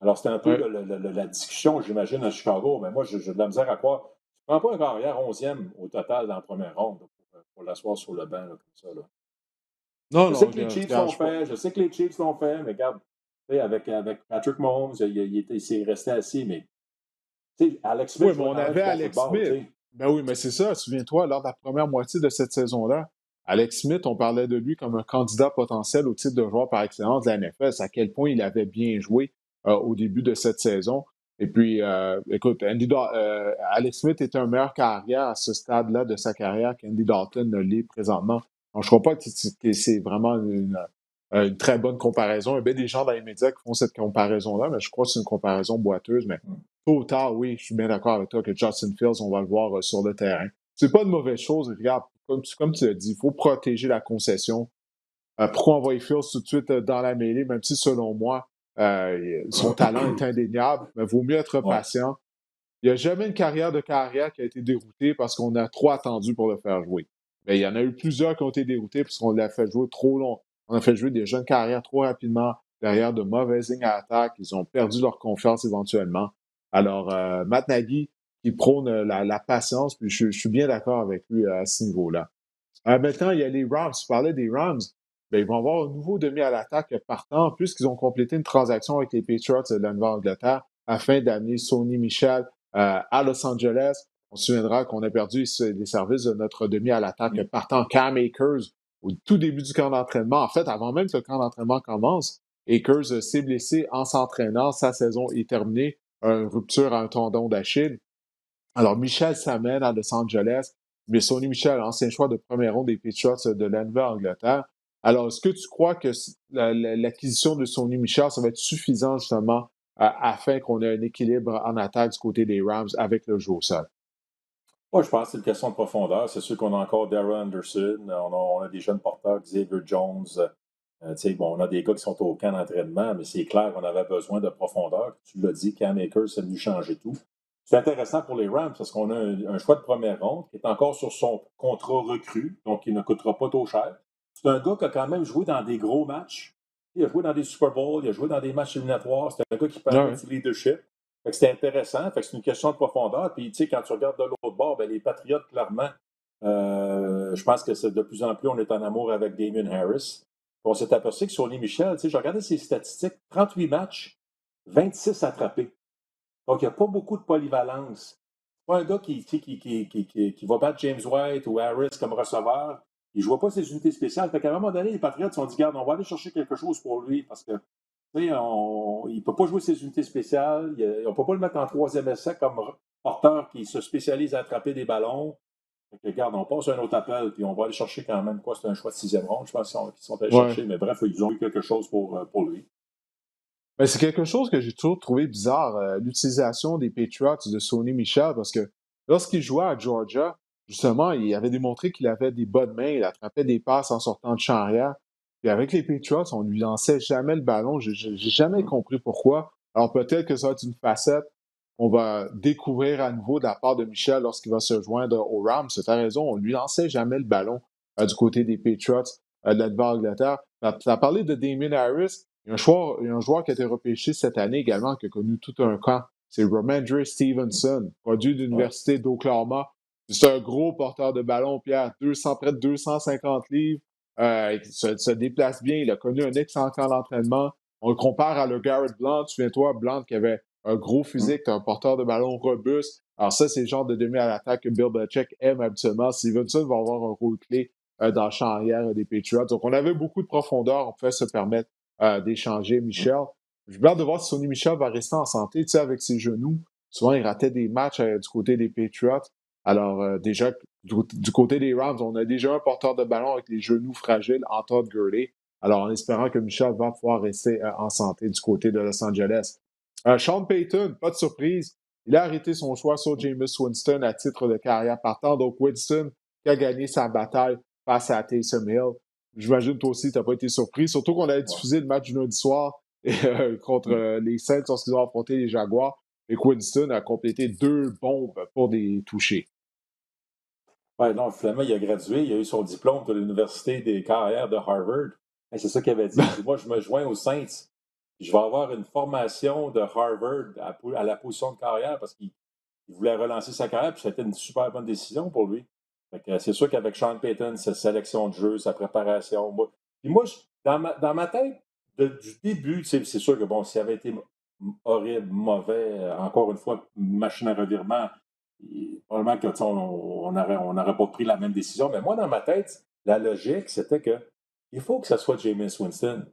Alors, c'était un peu la discussion, j'imagine, à Chicago. Mais moi, j'ai de la misère à croire. Je ne prends pas un carrière 11e au total dans la première ronde pour, l'asseoir sur le banc, comme ça. Là. Non, je non, sais que les Chiefs l'ont fait, je sais que les Chiefs l'ont fait, mais regarde, avec, avec Patrick Mahomes, il, il, il s'est resté assis, mais Alex Smith. Oui, mais on avait Alex Smith. Ben oui, mais c'est ça. Souviens-toi, lors de la première moitié de cette saison-là, Alex Smith, on parlait de lui comme un candidat potentiel au titre de joueur par excellence de la NFL. À quel point il avait bien joué euh, au début de cette saison. Et puis, euh, écoute, Andy euh, Alex Smith est un meilleur carrière à ce stade-là de sa carrière qu'Andy Dalton ne l'est présentement. Donc, je ne crois pas que c'est vraiment une, une, très bonne comparaison. Il y a bien des gens dans les médias qui font cette comparaison-là, mais je crois que c'est une comparaison boiteuse. Mais mm. Tôt ou tard, oui, je suis bien d'accord avec toi que Justin Fields, on va le voir sur le terrain. C'est pas une mauvaise chose. Regarde, comme, comme tu l'as dit, il faut protéger la concession. Euh, pourquoi envoyer Fields tout de suite euh, dans la mêlée, même si selon moi, euh, son talent est indéniable, mais il vaut mieux être patient. Il n'y a jamais une carrière de carrière qui a été déroutée parce qu'on a trop attendu pour le faire jouer. Mais il y en a eu plusieurs qui ont été déroutés parce qu'on l'a fait jouer trop long. On a fait jouer des jeunes carrières trop rapidement derrière de mauvaises lignes à attaque. Ils ont perdu leur confiance éventuellement. Alors, Matt Nagy, qui prône euh, la, patience, puis je, suis bien d'accord avec lui euh, à ce niveau-là. Euh, maintenant, il y a les Rams. Tu parlais des Rams. Bien, ils vont avoir un nouveau demi à l'attaque partant, puisqu'ils ont complété une transaction avec les Patriots de la Nouvelle-Angleterre afin d'amener Sony Michel à Los Angeles. On se souviendra qu'on a perdu les services de notre demi à l'attaque partant Cam Akers au tout début du camp d'entraînement. En fait, avant même que le camp d'entraînement commence, Akers s'est blessé en s'entraînant. Sa saison est terminée. Une rupture à un tendon d'Achille. Alors, Michel s'amène à Los Angeles, mais Sonny Michel, ancien choix de premier rond des Patriots de la Nouvelle-Angleterre. Alors, est-ce que tu crois que l'acquisition de Sonny Michel, ça va être suffisant justement afin qu'on ait un équilibre en attaque du côté des Rams avec le jeu au sol? Moi, je pense que c'est une question de profondeur. C'est sûr qu'on a encore Darren Anderson, on a, des jeunes porteurs, Xavier Jones. Euh, bon, on a des gars qui sont au camp d'entraînement, mais c'est clair qu'on avait besoin de profondeur. Tu l'as dit, Cam Akers c'est venu changer tout. C'est intéressant pour les Rams parce qu'on a un, choix de première ronde qui est encore sur son contrat recru, donc il ne coûtera pas trop cher. C'est un gars qui a quand même joué dans des gros matchs. Il a joué dans des Super Bowls, il a joué dans des matchs éliminatoires. C'est un gars qui parle du leadership. C'est intéressant. c'est une question de profondeur. Puis, tu sais, quand tu regardes de l'autre bord, ben, les Patriotes, clairement, euh, je pense que c'est de plus en plus, on est en amour avec Damien Harris. On s'est aperçu que les Michel, j'ai regardé ses statistiques, 38 matchs, 26 attrapés. Donc, il n'y a pas beaucoup de polyvalence. Pas un gars qui, qui, qui, qui, va battre James White ou Harris comme receveur. Il ne joue pas ses unités spéciales. Fait qu'à un moment donné, les Patriots se sont dit, garde, on va aller chercher quelque chose pour lui parce que il ne peut pas jouer ses unités spéciales. on ne peut pas le mettre en troisième essai comme porteur qui se spécialise à attraper des ballons. Regarde, on passe un autre appel, puis on va aller chercher quand même quoi. C'est un choix de sixième ronde, je pense qu'ils sont allés chercher. Mais bref, ils ont eu quelque chose pour, euh, pour lui. Ben, c'est quelque chose que j'ai toujours trouvé bizarre, euh, l'utilisation des Patriots de Sony Michel, parce que lorsqu'il jouait à Georgia, justement, il avait démontré qu'il avait des bonnes mains, il attrapait des passes en sortant de champ arrière. Puis avec les Patriots, on lui lançait jamais le ballon. J'ai jamais mmh. compris pourquoi. Alors peut-être que ça va être une facette qu'on va découvrir à nouveau de la part de Michel lorsqu'il va se joindre aux Rams. C'est ta raison, on lui lançait jamais le ballon euh, du côté des Patriots euh, de la Nouvelle-Angleterre. Tu as parlé de Damien Harris. Il y, a un joueur, un joueur qui a été repêché cette année également, qui a connu tout un camp. C'est Romandre Stevenson, produit de l'Université d'Oklahoma. C'est un gros porteur de ballon, Pierre, 200, près de 250 livres. Euh, il se, déplace bien. Il a connu un excellent camp d'entraînement. On le compare à le Garrett Blunt. Souviens-toi, Blunt qui avait un gros physique, un porteur de ballon robuste. Alors ça, c'est le genre de demi à l'attaque que Bill Belichick aime habituellement. Stevenson va avoir un rôle clé euh, dans le champ arrière des Patriots. Donc, on avait beaucoup de profondeur. On pouvait se permettre euh, d'échanger Michel. J'ai hâte de voir si Sonny Michel va rester en santé, tu sais, avec ses genoux. Souvent, il ratait des matchs euh, du côté des Patriots. Alors, euh, déjà, du, côté des Rams, on a déjà un porteur de ballon avec les genoux fragiles, en Todd Gurley. Alors, en espérant que Michel va pouvoir rester en santé du côté de Los Angeles. Sean Payton, pas de surprise. Il a arrêté son choix sur James Winston à titre de carrière partant. Donc, Winston qui a gagné sa bataille face à Taysom Hill. J'imagine toi aussi, tu n'as pas été surpris. Surtout qu'on avait diffusé le match du lundi soir euh, contre mm. euh, les Saints lorsqu'ils ont affronté les Jaguars. Et Winston a complété deux bombes pour des touchés. Oui, non, finalement, il a gradué, il a eu son diplôme de l'Université des carrières de Harvard. c'est ça qu'il avait dit. Moi, je me joins aux Saints. Je vais avoir une formation de Harvard à, la position de carrière parce qu'il voulait relancer sa carrière, puis c'était une super bonne décision pour lui. C'est sûr qu'avec Sean Payton, sa sélection de jeu, sa préparation. Puis moi, dans ma, dans ma tête, du début, c'est sûr que bon, s'il avait été horrible, mauvais, encore une fois, machine à revirement, probablement qu'on n'aurait on pas pris la même décision. Mais moi, dans ma tête, la logique, c'était que il faut que ce soit James Winston.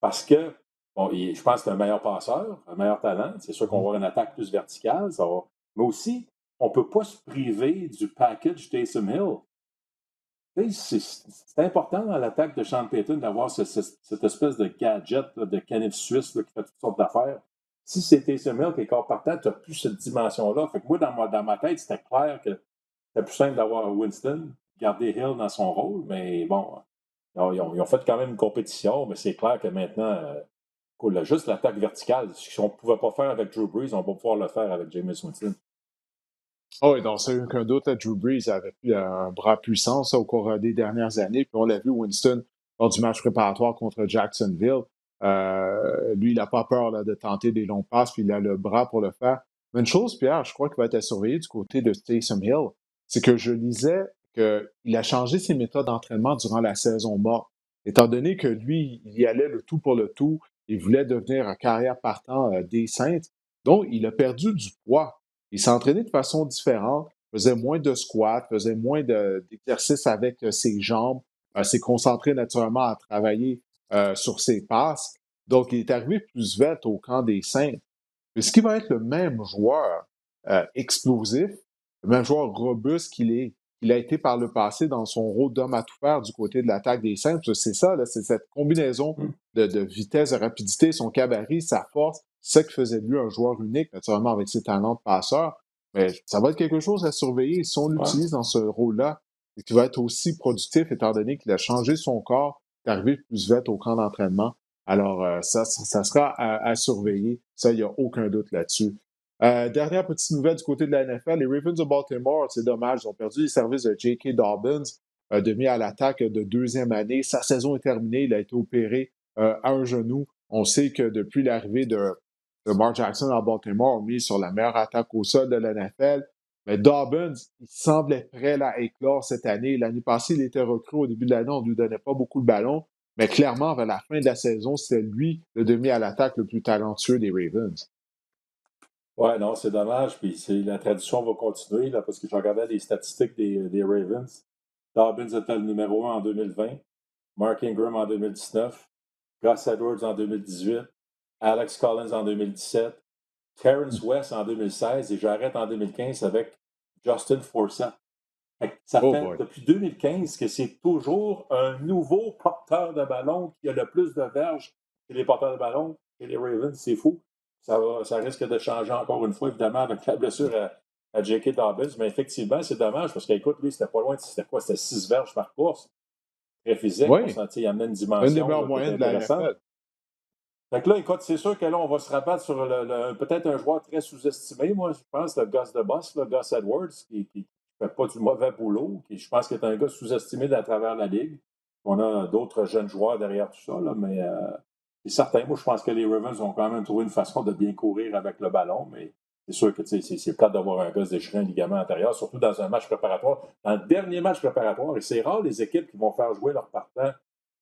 Parce que, bon, je pense que c'est un meilleur passeur, un meilleur talent. C'est sûr qu'on va avoir une attaque plus verticale. mais aussi, on ne peut pas se priver du package Taysom Hill. C'est important dans l'attaque de Sean Payton d'avoir cette espèce de gadget de canif suisse qui fait toutes sortes d'affaires. Si c'était Hill qui est corps partant, tu n'as plus cette dimension-là. Fait que moi, dans ma, dans ma tête, c'était clair que c'était plus simple d'avoir Winston, garder Hill dans son rôle, mais bon, ils ont, fait quand même une compétition, mais c'est clair que maintenant, euh, juste l'attaque verticale, si on ne pouvait pas faire avec Drew Brees, on va pouvoir le faire avec James Winston. Oh, oui, donc c'est aucun doute, Drew Brees avait un bras puissant au cours des dernières années. Puis on l'a vu, Winston, lors du match préparatoire contre Jacksonville. Euh, lui, il n'a pas peur de tenter des longs passes, puis il a le bras pour le faire. Une chose, Pierre, je crois qu'il va être à surveiller du côté de Taysom Hill, c'est que je lisais qu'il a changé ses méthodes d'entraînement durant la saison morte. Étant donné que lui, il y allait le tout pour le tout, il voulait devenir un carrière partant euh, des Saintes, donc il a perdu du poids. Il s'entraînait de façon différente, faisait moins de squats, faisait moins d'exercices avec euh, ses jambes, euh, s'est concentré naturellement à travailler sur ses passes. Donc, il est arrivé plus vite au camp des Saints. Est-ce qu'il va être le même joueur explosif, le même joueur robuste qu'il est, qu'il a été par le passé dans son rôle d'homme à tout faire du côté de l'attaque des Saints? C'est ça, c'est cette combinaison mmh. de, de, vitesse, de rapidité, son cabaret, sa force, c'est ça qui faisait de lui un joueur unique, naturellement avec ses talents de passeur. Mais ça va être quelque chose à surveiller si on l'utilise dans ce rôle-là et qu'il va être aussi productif étant donné qu'il a changé son corps, arrivé plus vite au camp d'entraînement. Alors, euh, ça, ça, sera à, surveiller. Ça, il n'y a aucun doute là-dessus. Euh, dernière petite nouvelle du côté de la NFL, les Ravens de Baltimore, c'est dommage, ils ont perdu les services de J.K. Dobbins, euh, demi à l'attaque de deuxième année. Sa saison est terminée, il a été opéré à un genou. On sait que depuis l'arrivée de Lamar Jackson à Baltimore ont mis sur la meilleure attaque au sol de la NFL. Mais Dobbins, il semblait prêt à éclore cette année. L'année passée, il était recru au début de l'année, on ne lui donnait pas beaucoup de ballons. Mais clairement, vers la fin de la saison, c'était lui le demi à l'attaque le plus talentueux des Ravens. Ouais, non, c'est dommage. Puis la tradition va continuer là, parce que je regardais les statistiques des, des Ravens. Dobbins était le numéro 1 en 2020, Mark Ingram en 2019, Gus Edwards en 2018, Alex Collins en 2017, Terrence West en 2016 et j'arrête en 2015 avec Justin Forsett. Ça oh fait depuis 2015 que c'est toujours un nouveau porteur de ballon qui a le plus de verges que les porteurs de ballon et les Ravens. C'est fou. Ça, ça risque de changer encore une fois, évidemment, avec la blessure à, J.K. Dobbins. Mais effectivement, c'est dommage parce qu'écoute, lui, c'était pas loin. C'était quoi? C'était 6 verges par course. Très physique. Oui. il amenait une dimension. Une des meilleures moyennes de la NFL. Fait que là, écoute, c'est sûr que là, on va se rabattre sur le, peut-être un joueur très sous-estimé, moi, je pense, le Gus de Boss, le Gus Edwards, qui ne fait pas du mauvais boulot, qui, je pense qu'il est un gars sous-estimé à travers la Ligue. On a d'autres jeunes joueurs derrière tout ça, là, mais euh, certain. Moi, je pense que les Ravens ont quand même trouvé une façon de bien courir avec le ballon, mais c'est sûr que c'est plate d'avoir un gars déchiré un ligament antérieur, surtout dans un match préparatoire. Dans le dernier match préparatoire, et c'est rare les équipes qui vont faire jouer leur partant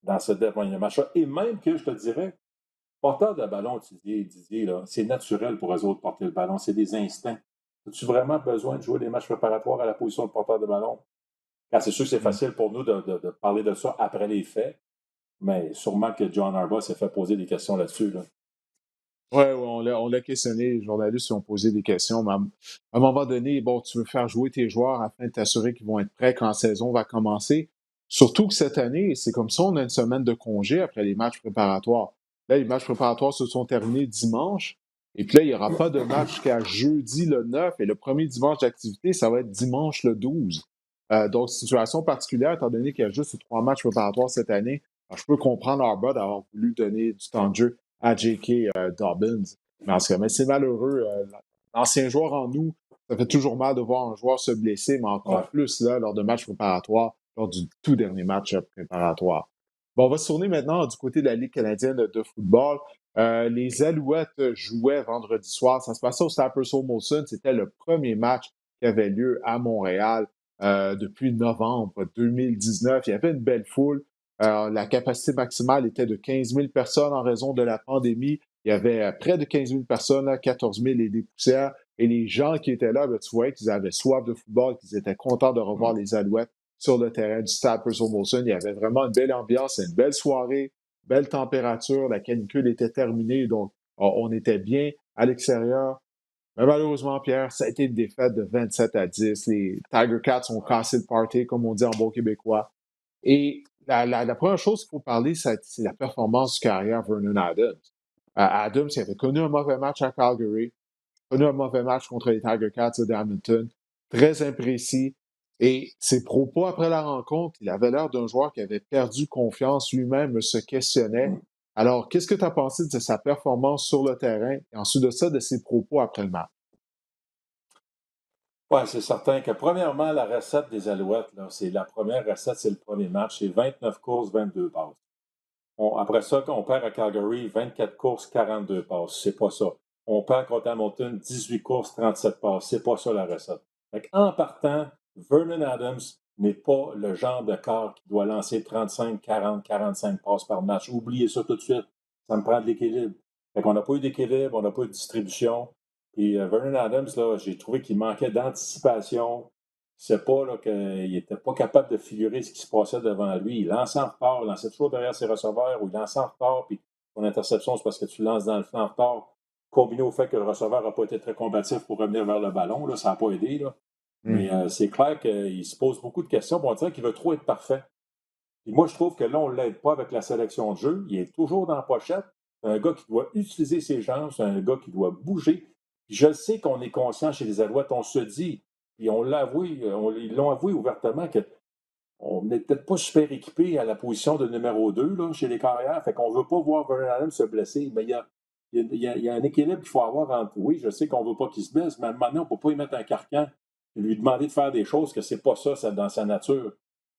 dans ce dernier match-là. Et même que, je te dirais, Porteur de ballon, Didier, Didier c'est naturel pour eux autres de porter le ballon. C'est des instincts. As-tu vraiment besoin de jouer des matchs préparatoires à la position de porteur de ballon? c'est sûr que c'est mm. facile pour nous de, parler de ça après les faits, mais sûrement que John Harbaugh s'est fait poser des questions là-dessus. Oui, ouais, on l'a questionné, les journalistes ont posé des questions. Mais à, un moment donné, bon, tu veux faire jouer tes joueurs afin de t'assurer qu'ils vont être prêts quand la saison va commencer. Surtout que cette année, c'est comme ça, on a une semaine de congé après les matchs préparatoires. Là, les matchs préparatoires se sont terminés dimanche. Et puis là, il n'y aura pas de match jusqu'à jeudi le 9. Et le premier dimanche d'activité, ça va être dimanche le 12. Euh, donc, situation particulière, étant donné qu'il y a juste trois matchs préparatoires cette année. Je peux comprendre Arba d'avoir voulu donner du temps de jeu à J.K. Euh, Dobbins. Mais en ce cas, c'est malheureux. Euh, l'ancien joueur en nous ça fait toujours mal de voir un joueur se blesser, mais encore plus là, lors de matchs préparatoires, lors du tout dernier match préparatoire. Bon, on va se tourner maintenant du côté de la Ligue canadienne de football. Euh, les Alouettes jouaient vendredi soir. Ça se passait au Stade Molson. C'était le premier match qui avait lieu à Montréal euh, depuis novembre 2019. Il y avait une belle foule. Euh, la capacité maximale était de 15 000 personnes en raison de la pandémie. Il y avait près de 15 000 personnes, 14 000 et des poussières. Et les gens qui étaient là, ben, tu voyais qu'ils avaient soif de football, qu'ils étaient contents de revoir mmh. les Alouettes sur le terrain du Stade Molson. Il y avait vraiment une belle ambiance, une belle soirée belle température, la canicule était terminée, donc on était bien à l'extérieur. Mais malheureusement, Pierre, ça a été une défaite de 27 à 10. Les Tiger Cats ont cassé le party, comme on dit en bon québécois. Et la, première chose qu'il faut parler, c'est la performance du carrière Vernon Adams. Euh, Adams il avait connu un mauvais match à Calgary, connu un mauvais match contre les Tiger Cats de Hamilton, très imprécis, et ses propos après la rencontre, il avait l'air d'un joueur qui avait perdu confiance lui-même, se questionnait. Mmh. Alors, qu'est-ce que tu as pensé de sa performance sur le terrain et ensuite de ça, de ses propos après le match? Oui, c'est certain que premièrement, la recette des Alouettes, c'est la première recette, c'est le premier match, c'est 29 courses, 22 passes. après ça, quand on perd à Calgary, 24 courses, 42 passes. C'est pas ça. On perd contre Hamilton, 18 courses, 37 passes. C'est pas ça la recette. en partant, Vernon Adams n'est pas le genre de corps qui doit lancer 35, 40, 45 passes par match. Oubliez ça tout de suite. Ça me prend de l'équilibre. Qu'on n'a pas eu d'équilibre, on n'a pas eu de distribution. Et euh, Vernon Adams, là, j'ai trouvé qu'il manquait d'anticipation. C'est pas qu'il n'était pas capable de figurer ce qui se passait devant lui. Il lançait en retard, il lançait toujours derrière ses receveurs ou il lançait en retard, puis son interception, c'est parce que tu lances dans le flanc en retard, combiné au fait que le receveur n'a pas été très combatif pour revenir vers le ballon. Là, ça n'a pas aidé. Là. Mais mmh. euh, c'est clair qu'il se pose beaucoup de questions. on dirait qu'il veut trop être parfait. Et moi, je trouve que là, on ne l'aide pas avec la sélection de jeu. Il est toujours dans la pochette. C'est un gars qui doit utiliser ses jambes. C'est un gars qui doit bouger. Je sais qu'on est conscient chez les Alouettes. On se dit, et on l'a avoué, ils l'ont avoué ouvertement que on n'est peut-être pas super équipé à la position de numéro 2 là, chez les carrières. Fait qu'on ne veut pas voir Vernon Adams se blesser. Mais il y a, un équilibre qu'il faut avoir entre. Oui, je sais qu'on ne veut pas qu'il se blesse, mais maintenant, on ne peut pas y mettre un carcan lui demander de faire des choses que c'est pas ça, dans sa nature.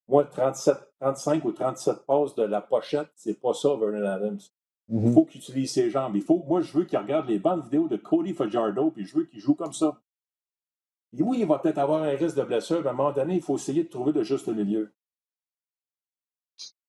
Moi, 37, 35 ou 37 passes de la pochette, c'est pas ça, Vernon Adams. Il mm-hmm. faut qu'il utilise ses jambes. Il faut, moi, je veux qu'il regarde les bandes vidéo de Cody Fajardo, puis je veux qu'il joue comme ça. Et oui, il va peut-être avoir un risque de blessure, mais à un moment donné, il faut essayer de trouver le juste milieu.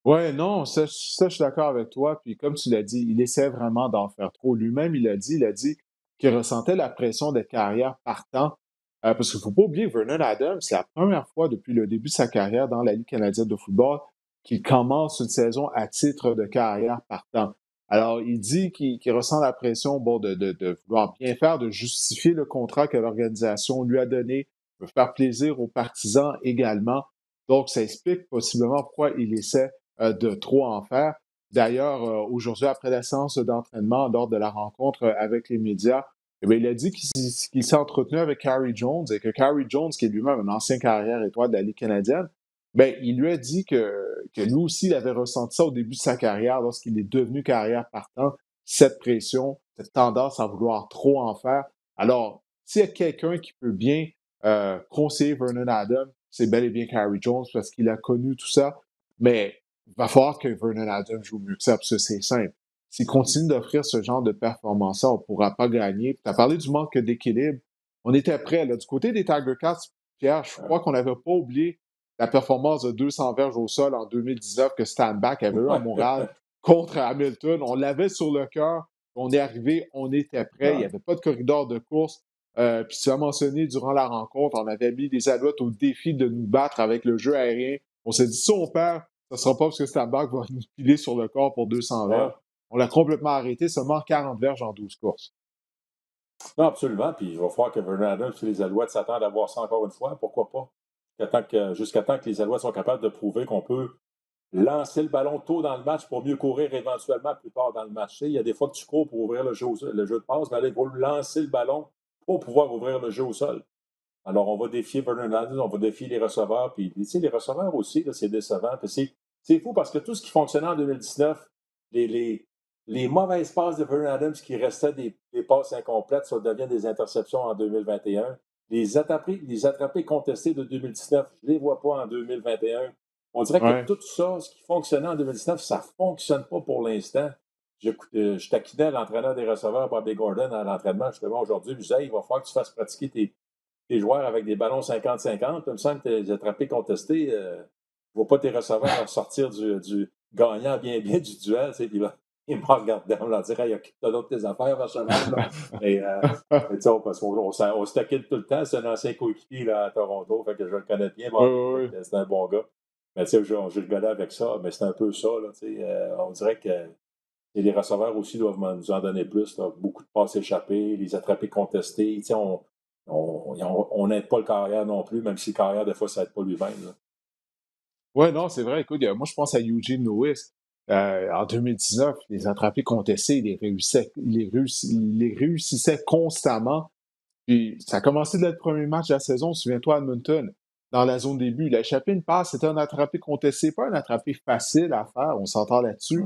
Oui, non, ça, ça, je suis d'accord avec toi. Puis comme tu l'as dit, il essaie vraiment d'en faire trop. Lui-même, il a dit, il a dit qu'il ressentait la pression des carrières partant euh, parce qu'il ne faut pas oublier, Vernon Adams, c'est la première fois depuis le début de sa carrière dans la Ligue canadienne de football qu'il commence une saison à titre de carrière partant. Alors, il dit qu'il ressent la pression bon, de, de, vouloir bien faire, de justifier le contrat que l'organisation lui a donné, de faire plaisir aux partisans également. Donc, ça explique possiblement pourquoi il essaie euh, de trop en faire. D'ailleurs, euh, aujourd'hui, après la séance d'entraînement, lors de la rencontre avec les médias, eh il a dit qu'il s'est entretenu avec Carrie Jones et que Carrie Jones, qui est lui-même un ancien carrière étoile de la Ligue canadienne, ben, il lui a dit que, que lui aussi, il avait ressenti ça au début de sa carrière, lorsqu'il est devenu carrière partant, cette pression, cette tendance à vouloir trop en faire. Alors, s'il y a quelqu'un qui peut bien euh, conseiller Vernon Adams, c'est bel et bien Carrie Jones parce qu'il a connu tout ça. Mais il va falloir que Vernon Adams joue mieux que ça, parce que c'est simple s'il continue d'offrir ce genre de performance on ne pourra pas gagner. Tu as parlé du manque d'équilibre. On était prêt. Là. Du côté des Tiger Cats, Pierre, je crois qu'on n'avait pas oublié la performance de 200 verges au sol en 2019 que Stanback avait eu à Montréal contre Hamilton. On l'avait sur le cœur. On est arrivé, on était prêt. Il n'y avait pas de corridor de course. Euh, puis tu as mentionné durant la rencontre, on avait mis des alouettes au défi de nous battre avec le jeu aérien. On s'est dit, si on perd, ce ne sera pas parce que Stanback va nous piler sur le corps pour 200 verges. On l'a complètement arrêté, seulement 40 verges en 12 courses. Non, absolument. Puis il va falloir que Vernon Adams et les Alouettes s'attendent à voir ça encore une fois. Pourquoi pas? Jusqu'à temps, que les Alouettes soient capables de prouver qu'on peut lancer le ballon tôt dans le match pour mieux courir éventuellement plus tard dans le match. Il y a des fois que tu cours pour ouvrir le jeu, le jeu de passe, mais là, il faut lancer le ballon pour pouvoir ouvrir le jeu au sol. Alors, on va défier Vernon Adams, on va défier les receveurs. Puis, les receveurs aussi, c'est décevant. c'est fou parce que tout ce qui fonctionnait en 2019, les, les, les mauvaises passes de Vernon Adams qui restaient des, passes incomplètes, ça devient des interceptions en 2021. Les attrapés, les attrapés contestés de 2019, je ne les vois pas en 2021. On dirait que tout ça, ce qui fonctionnait en 2019, ça ne fonctionne pas pour l'instant. Je, euh, je taquinais l'entraîneur des receveurs, Bobby Gordon, à l'entraînement justement aujourd'hui. Je disais, il va falloir que tu fasses pratiquer tes, joueurs avec des ballons 50-50. Il me semble que tes attrapés contestés, euh, ne vois pas tes receveurs sortir du, gagnant bien bien du duel. Tu sais, puis il m'a regardé, on l'a dit, il y a d'autres tes affaires, Vachonal. Et, euh, on, parce qu'on on, on, se taquine tout le temps. C'est un ancien coéquipier à Toronto, fait que je le connais bien. C'est un bon gars. Mais tu sais, je, je rigolais avec ça, mais c'est un peu ça. Là, euh, on dirait que les receveurs aussi doivent nous en donner plus. Beaucoup de passes échappées, les attrapés contestés. On n'aide pas le carrière non plus, même si le carrière, des fois, ça n'aide pas lui-même. Oui, non, c'est vrai. Écoute, moi, je pense à Eugene Lewis. Euh, en 2019, les attrapés contestés, il les réussissait, il les réussissait constamment. Puis ça a commencé dès le premier match de la saison, souviens-toi, Edmonton dans la zone début. Il a échappé une passe, c'était un attrapé contesté, pas un attrapé facile à faire, on s'entend là-dessus.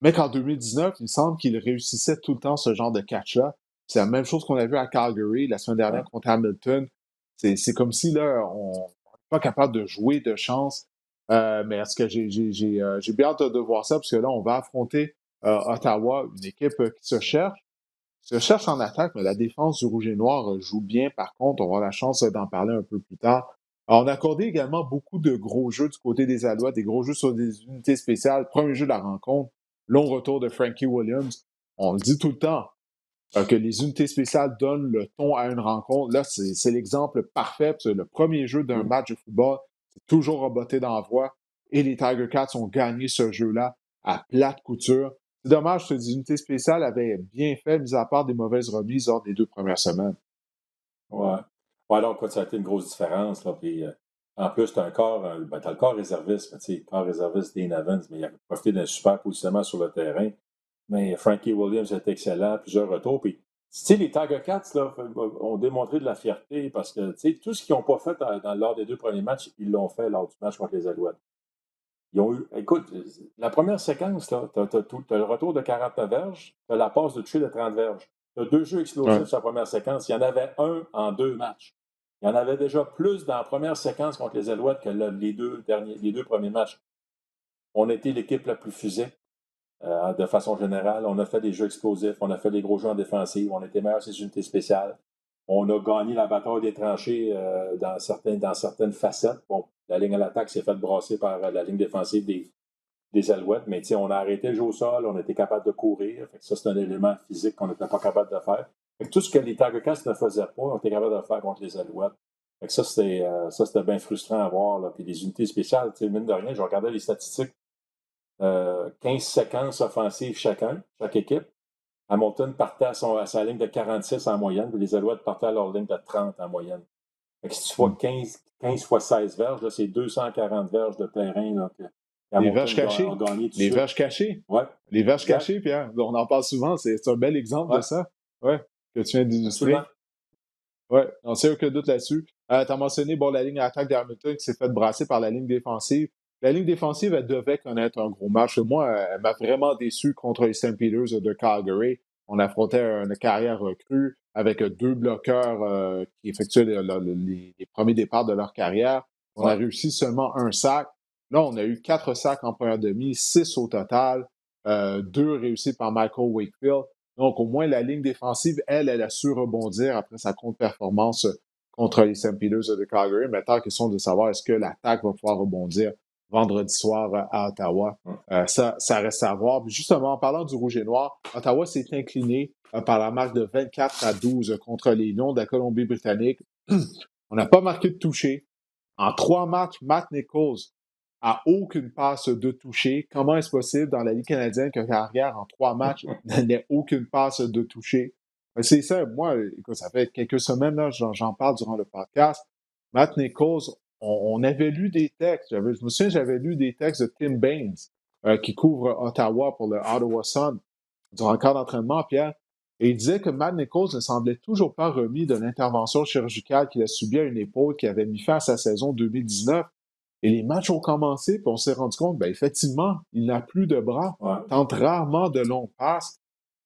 Mais qu'en 2019, il semble qu'il réussissait tout le temps ce genre de catch-là. C'est la même chose qu'on a vu à Calgary la semaine dernière contre Hamilton. C'est comme si là, on n'est pas capable de jouer de chance. Euh, mais est-ce que j'ai euh, bien hâte de voir ça, parce que là, on va affronter euh, Ottawa, une équipe qui se cherche. Se cherche en attaque, mais la défense du Rouge et Noir joue bien. Par contre, on aura la chance d'en parler un peu plus tard on a accordé également beaucoup de gros jeux du côté des Alouettes, des gros jeux sur des unités spéciales. Premier jeu de la rencontre, long retour de Frankie Williams. On le dit tout le temps, que les unités spéciales donnent le ton à une rencontre. Là, c'est l'exemple parfait. C'est le premier jeu d'un mm. match de football. Toujours roboté d'envoi. Et les Tiger Cats ont gagné ce jeu-là à plate couture. C'est dommage que les unités spéciales avaient bien fait, mis à part des mauvaises remises lors des deux premières semaines. Ouais. Alors, quoi, ça a été une grosse différence. Puis, euh, en plus, tu as euh, ben, as le corps réserviste, tu le corps réserviste Dean Evans, mais il a profité d'un super positionnement sur le terrain. Mais Frankie Williams est excellent, plusieurs retours. Puis, sais, les Tiger Cats là, ont démontré de la fierté parce que, tout ce qu'ils n'ont pas fait dans, lors des deux premiers matchs, ils l'ont fait lors du match contre les Alouettes. Ils ont eu, écoute, la première séquence, tu as, le retour de 49 verges, tu as la passe de tuer de 30 verges. Tu as deux jeux explosifs sur la première séquence. Il y en avait un en deux matchs. Il y en avait déjà plus dans la première séquence contre les Alouettes que les, deux derniers, les deux premiers matchs. On été l'équipe la plus fusée euh, de façon générale. On a fait des jeux explosifs, on a fait des gros jeux en défensive, on était meilleurs les unités spéciales. On a gagné la bataille des tranchées euh, dans, certaines facettes. Bon, la ligne à l'attaque s'est faite brasser par la ligne défensive des, des Alouettes, mais on a arrêté le jeu au sol, on était capable de courir. ça, c'est un élément physique qu'on n'était pas capable de faire tout ce que les Tiger Cats ne faisaient pas, on était capable de faire contre les Alouettes. ça, c'était, euh, ça, c'était bien frustrant à voir. Puis les unités spéciales, mine de rien, je regardais les statistiques. 15 euh, séquences offensives chacun, chaque équipe. Hamilton partait à, son, à sa ligne de 46 en moyenne, puis les Alouettes partaient à leur ligne de 30 en moyenne. si tu vois 15, 15 fois 16 verges, c'est 240 verges de terrain. Là, les verges cachées. Les verges cachées. Ouais. Les verges cachées, Pierre. On en parle souvent. C'est un bel exemple de ça. Ouais que tu viens d'illustrer. Oui, on sait aucun doute là-dessus. Euh, tu as mentionné bon, la ligne d'attaque d'Hamilton qui s'est fait brasser par la ligne défensive. La ligne défensive, elle devait connaître un gros match. Moi, elle m'a vraiment déçu contre les St. Peters de Calgary. On affrontait une carrière recrue avec deux bloqueurs euh, qui effectuaient les, premiers départs de leur carrière. On a réussi seulement un sac. Là, on a eu quatre sacs en première demi, six au total, euh, deux réussis par Michael Wakefield. Donc, au moins, la ligne défensive, elle, elle a su rebondir après sa contre-performance contre les St. Peters de Calgary. Maintenant, question de savoir est-ce que l'attaque va pouvoir rebondir vendredi soir à Ottawa. Euh, ça, ça reste à voir. justement, en parlant du rouge et noir, Ottawa s'est incliné euh, par la marque de 24 à 12 contre les Lions de la Colombie-Britannique. On n'a pas marqué de toucher. En trois matchs, Matt Nichols à aucune passe de toucher. Comment est-ce possible dans la Ligue canadienne qu'un carrière en trois matchs n'ait aucune passe de toucher? C'est ça, moi, écoute, ça fait quelques semaines, là, j'en parle durant le podcast. Matt Nichols, on, avait lu des textes, je me souviens, j'avais lu des textes de Tim Baines, euh, qui couvre Ottawa pour le Ottawa Sun, durant le cadre d'entraînement, Pierre, et il disait que Matt Nichols ne semblait toujours pas remis de l'intervention chirurgicale qu'il a subie à une épaule qui avait mis fin à sa saison 2019. Et les matchs ont commencé, puis on s'est rendu compte, ben effectivement, il n'a plus de bras, tente rarement de longs passes.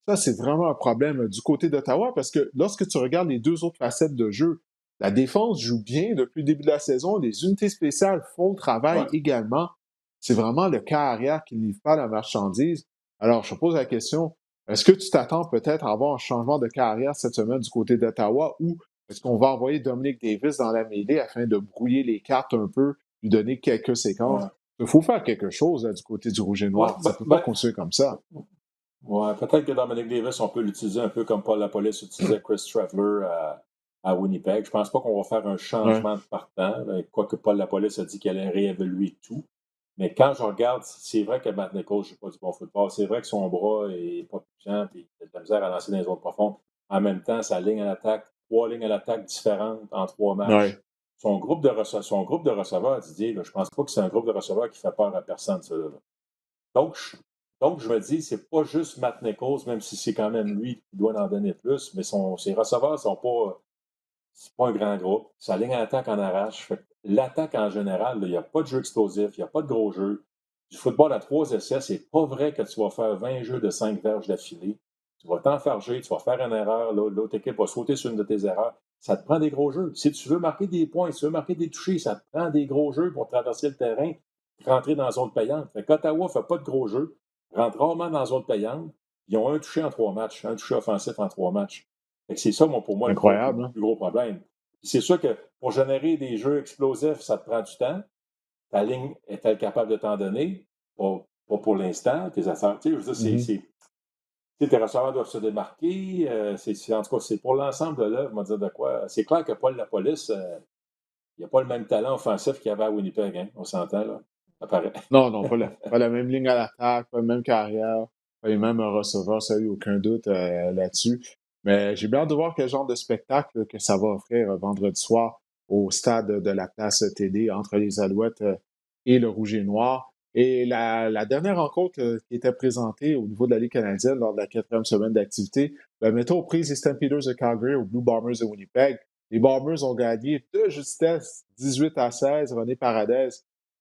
Ça, c'est vraiment un problème du côté d'Ottawa parce que lorsque tu regardes les deux autres facettes de jeu, La défense joue bien depuis le début de la saison. Les unités spéciales font le travail également. C'est vraiment le cas arrière qui ne livre pas la marchandise. Alors, je pose la question, est-ce que tu t'attends peut-être à avoir un changement de carrière cette semaine du côté d'Ottawa ou est-ce qu'on va envoyer Dominique Davis dans la mêlée afin de brouiller les cartes un peu, lui donner quelques séquences? Il faut faire quelque chose du côté du Rouge et Noir. ça ne peut pas ben continuer comme ça. Ouais, peut-être que Dominique Davis, on peut l'utiliser un peu comme Paul Lapolice utilisait Chris Traveler à, à Winnipeg. Je ne pense pas qu'on va faire un changement de partant, quoique Paul Lapolice a dit qu'elle allait réévaluer tout. Mais quand je regarde, c'est vrai que Matt Nichols ne joue pas du bon football. C'est vrai que son bras n'est pas puissant et il a de la misère à lancer dans les zones profondes. En même temps, sa ligne à l'attaque, trois lignes à l'attaque différentes en trois matchs. Son, groupe de son groupe de receveurs, Didier, je ne pense pas que c'est un groupe de receveurs qui fait peur à personne, ça. Donc, je, donc, je me dis, c'est pas juste Matt Nichols, même si c'est quand même lui qui doit en donner plus, mais son, ses receveurs ne sont pas. C'est pas un grand groupe. Sa ligne à l'attaque en arrache. L'attaque en général, il n'y a pas de jeu explosif, il n'y a pas de gros jeu. Du football à trois essais, c'est pas vrai que tu vas faire 20 jeux de 5 verges d'affilée. Tu vas t'enfarger, tu vas faire une erreur, l'autre équipe va sauter sur une de tes erreurs. Ça te prend des gros jeux. Si tu veux marquer des points, si tu veux marquer des touchés, ça te prend des gros jeux pour traverser le terrain, rentrer dans la zone payante. Fait qu'Ottawa ne fait pas de gros jeux, rentre rarement dans la zone payante. Ils ont un touché en trois matchs, un touché offensif en trois matchs. C'est ça, pour moi, Incroyable, le hein? plus gros problème. C'est sûr que pour générer des jeux explosifs, ça te prend du temps. Ta ligne est-elle capable de t'en donner? Pas, pour l'instant. Tes affaires, tu sais, c'est, mm-hmm. tes receveurs doivent se démarquer. Euh, c'est, en tout cas, c'est pour l'ensemble de l'œuvre, on va dire de quoi. C'est clair que Paul la police, euh, il n'a pas le même talent offensif qu'il avait à Winnipeg, hein, on s'entend là. Non, non, pas la, pas la même ligne à l'attaque, pas la même carrière, pas les mêmes receveurs, ça n'a aucun doute euh, là-dessus. Mais j'ai bien hâte de voir quel genre de spectacle que ça va offrir euh, vendredi soir au stade de la place TD entre les Alouettes euh, et le Rouge et Noir. Et la, dernière rencontre euh, qui était présentée au niveau de la Ligue canadienne lors de la quatrième semaine d'activité, ben, mettons aux prises les Stampeders de Calgary aux Blue Bombers de Winnipeg. Les Bombers ont gagné de justesse 18 à 16. René Paradez,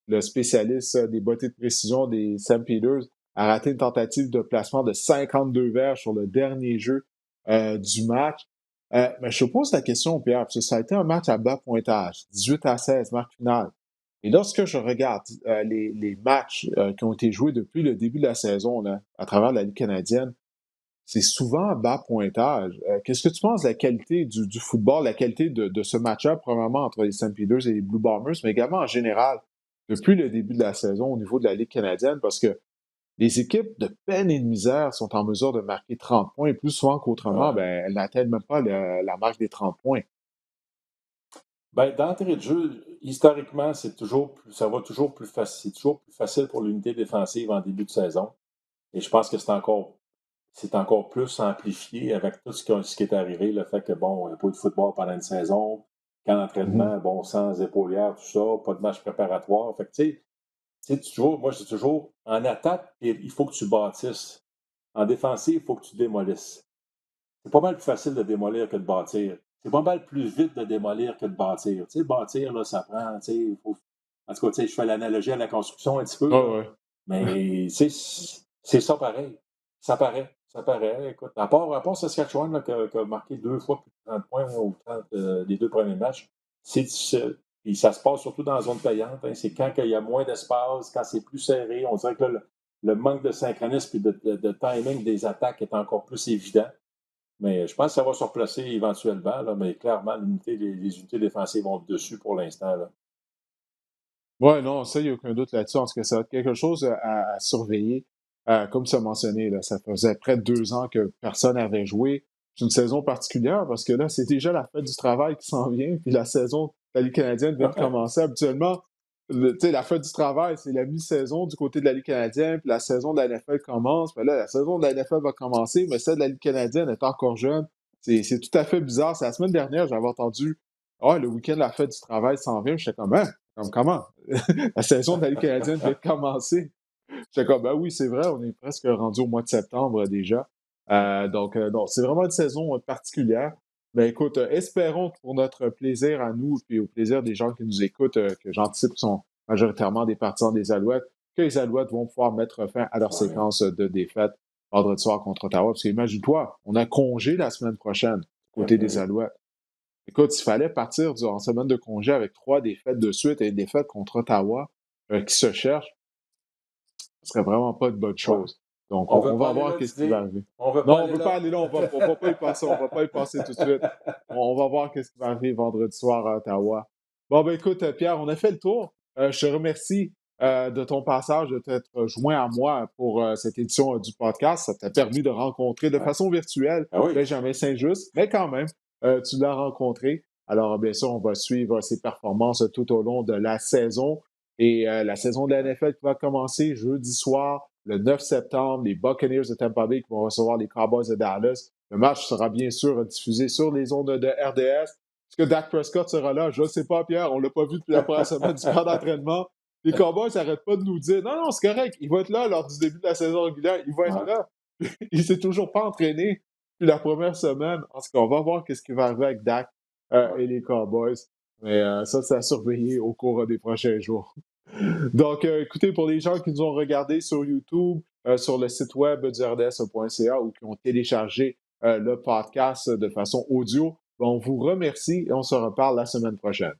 le spécialiste des bottées de précision des Stampeders, a raté une tentative de placement de 52 verres sur le dernier jeu euh, du match. Euh, mais je pose la question, Pierre, parce que ça a été un match à bas pointage, 18 à 16, match final. Et lorsque je regarde euh, les, matchs qui ont été joués depuis le début de la saison là, à travers la Ligue canadienne, c'est souvent à bas pointage. Qu'est-ce que tu penses de la qualité du, du football, la qualité de, de ce match-up, premièrement entre les St. Peters et les Blue Bombers, mais également en général, depuis le début de la saison au niveau de la Ligue canadienne, parce que les équipes de peine et de misère sont en mesure de marquer 30 points, et plus souvent qu'autrement, ben, elles n'atteignent même pas la marque des 30 points. Ben, d'entrée de jeu, historiquement, c'est toujours ça va toujours plus facile. C'est toujours plus facile pour l'unité défensive en début de saison. Et je pense que c'est encore c'est encore plus amplifié avec tout ce qui, est arrivé, le fait que bon, il n'y a pas eu de football pendant une saison, qu'en entraînement, mm-hmm. bon, sans épaulière, tout ça, pas de match préparatoire. Fait que, tu sais, toujours, moi, je dis toujours, en attaque, il faut que tu bâtisses. En défensive, il faut que tu démolisses. C'est pas mal plus facile de démolir que de bâtir. C'est pas mal plus vite de démolir que de bâtir. Tu sais, bâtir, là, ça prend, tu sais, faut... En tout cas, tu sais, je fais l'analogie à la construction un petit peu. Mais, c'est ça pareil. Ça paraît. Ça paraît. Écoute, à part, à part Saskatchewan, là, qui, a, marqué deux fois plus de 30 points au 30 euh, des deux premiers matchs, c'est difficile. Puis ça se passe surtout dans la zone payante. Hein. C'est quand il y a moins d'espace, quand c'est plus serré. On dirait que le, manque de synchronisme et de, timing des attaques est encore plus évident. Mais je pense que ça va se replacer éventuellement. Là, mais clairement, les, unités défensives vont dessus pour l'instant. Oui, non, ça, il n'y a aucun doute là-dessus. En tout cas, ça va être quelque chose à, surveiller. Euh, comme as mentionné, là, ça faisait près de deux ans que personne n'avait joué. C'est une saison particulière parce que là, c'est déjà la fête du travail qui s'en vient, puis la saison la Ligue canadienne vient de commencer. Habituellement, la fin du travail, c'est la mi-saison du côté de la Ligue canadienne, puis la saison de la NFL commence. Mais là, la saison de la NFL va commencer, mais celle de la Ligue canadienne est encore jeune. C'est tout à fait bizarre. C'est la semaine dernière, j'avais entendu Ah, le week-end, la fête du travail s'en vient. J'étais comme, hein? comme comment? la saison de la Ligue canadienne vient de commencer. J'étais comme, ben oui, c'est vrai, on est presque rendu au mois de septembre déjà. Euh, donc, euh, non, c'est vraiment une saison particulière. Ben écoute, euh, espérons pour notre plaisir à nous et au plaisir des gens qui nous écoutent, euh, que j'anticipe sont majoritairement des partisans des Alouettes, que les Alouettes vont pouvoir mettre fin à leur séquence de défaites vendredi soir contre Ottawa. Parce qu'imagine-toi, on a congé la semaine prochaine côté des Alouettes. écoute, il fallait partir en semaine de congé avec trois défaites de suite et une défaite contre Ottawa euh, qui se cherche, ce serait vraiment pas de bonne chose. Donc, on, va voir qu'est-ce qui va arriver. non, on ne veut pas aller là, on va, va pas y passer, on va pas y passer tout de suite. On, va voir qu'est-ce qui va arriver vendredi soir à Ottawa. Bon, ben écoute, Pierre, on a fait le tour. Euh, je te remercie euh, de ton passage, de t'être joint à moi pour euh, cette édition du podcast. Ça t'a permis de rencontrer de façon virtuelle ah Benjamin Saint-Just, mais quand même, tu l'as rencontré. Alors, bien sûr, on va suivre ses performances tout au long de la saison. Et la saison de la NFL qui va commencer jeudi soir le 9 septembre, les Buccaneers de Tampa Bay qui vont recevoir les Cowboys de Dallas. Le match sera bien sûr diffusé sur les ondes de RDS. Est-ce que Dak Prescott sera là? Je ne sais pas, Pierre. On ne l'a pas vu depuis la première semaine du camp d'entraînement. Les Cowboys n'arrêtent pas de nous dire non, non, c'est correct. Il va être là lors du début de la saison régulière. Il va être là. il ne s'est toujours pas entraîné depuis la première semaine. En tout cas, on va voir ce qui va arriver avec Dak euh, et les Cowboys. Mais euh, ça, c'est à surveiller au cours des prochains jours. Donc, euh, écoutez, pour les gens qui nous ont regardés sur YouTube, euh, sur le site web du ou qui ont téléchargé euh, le podcast de façon audio, ben, on vous remercie et on se reparle la semaine prochaine.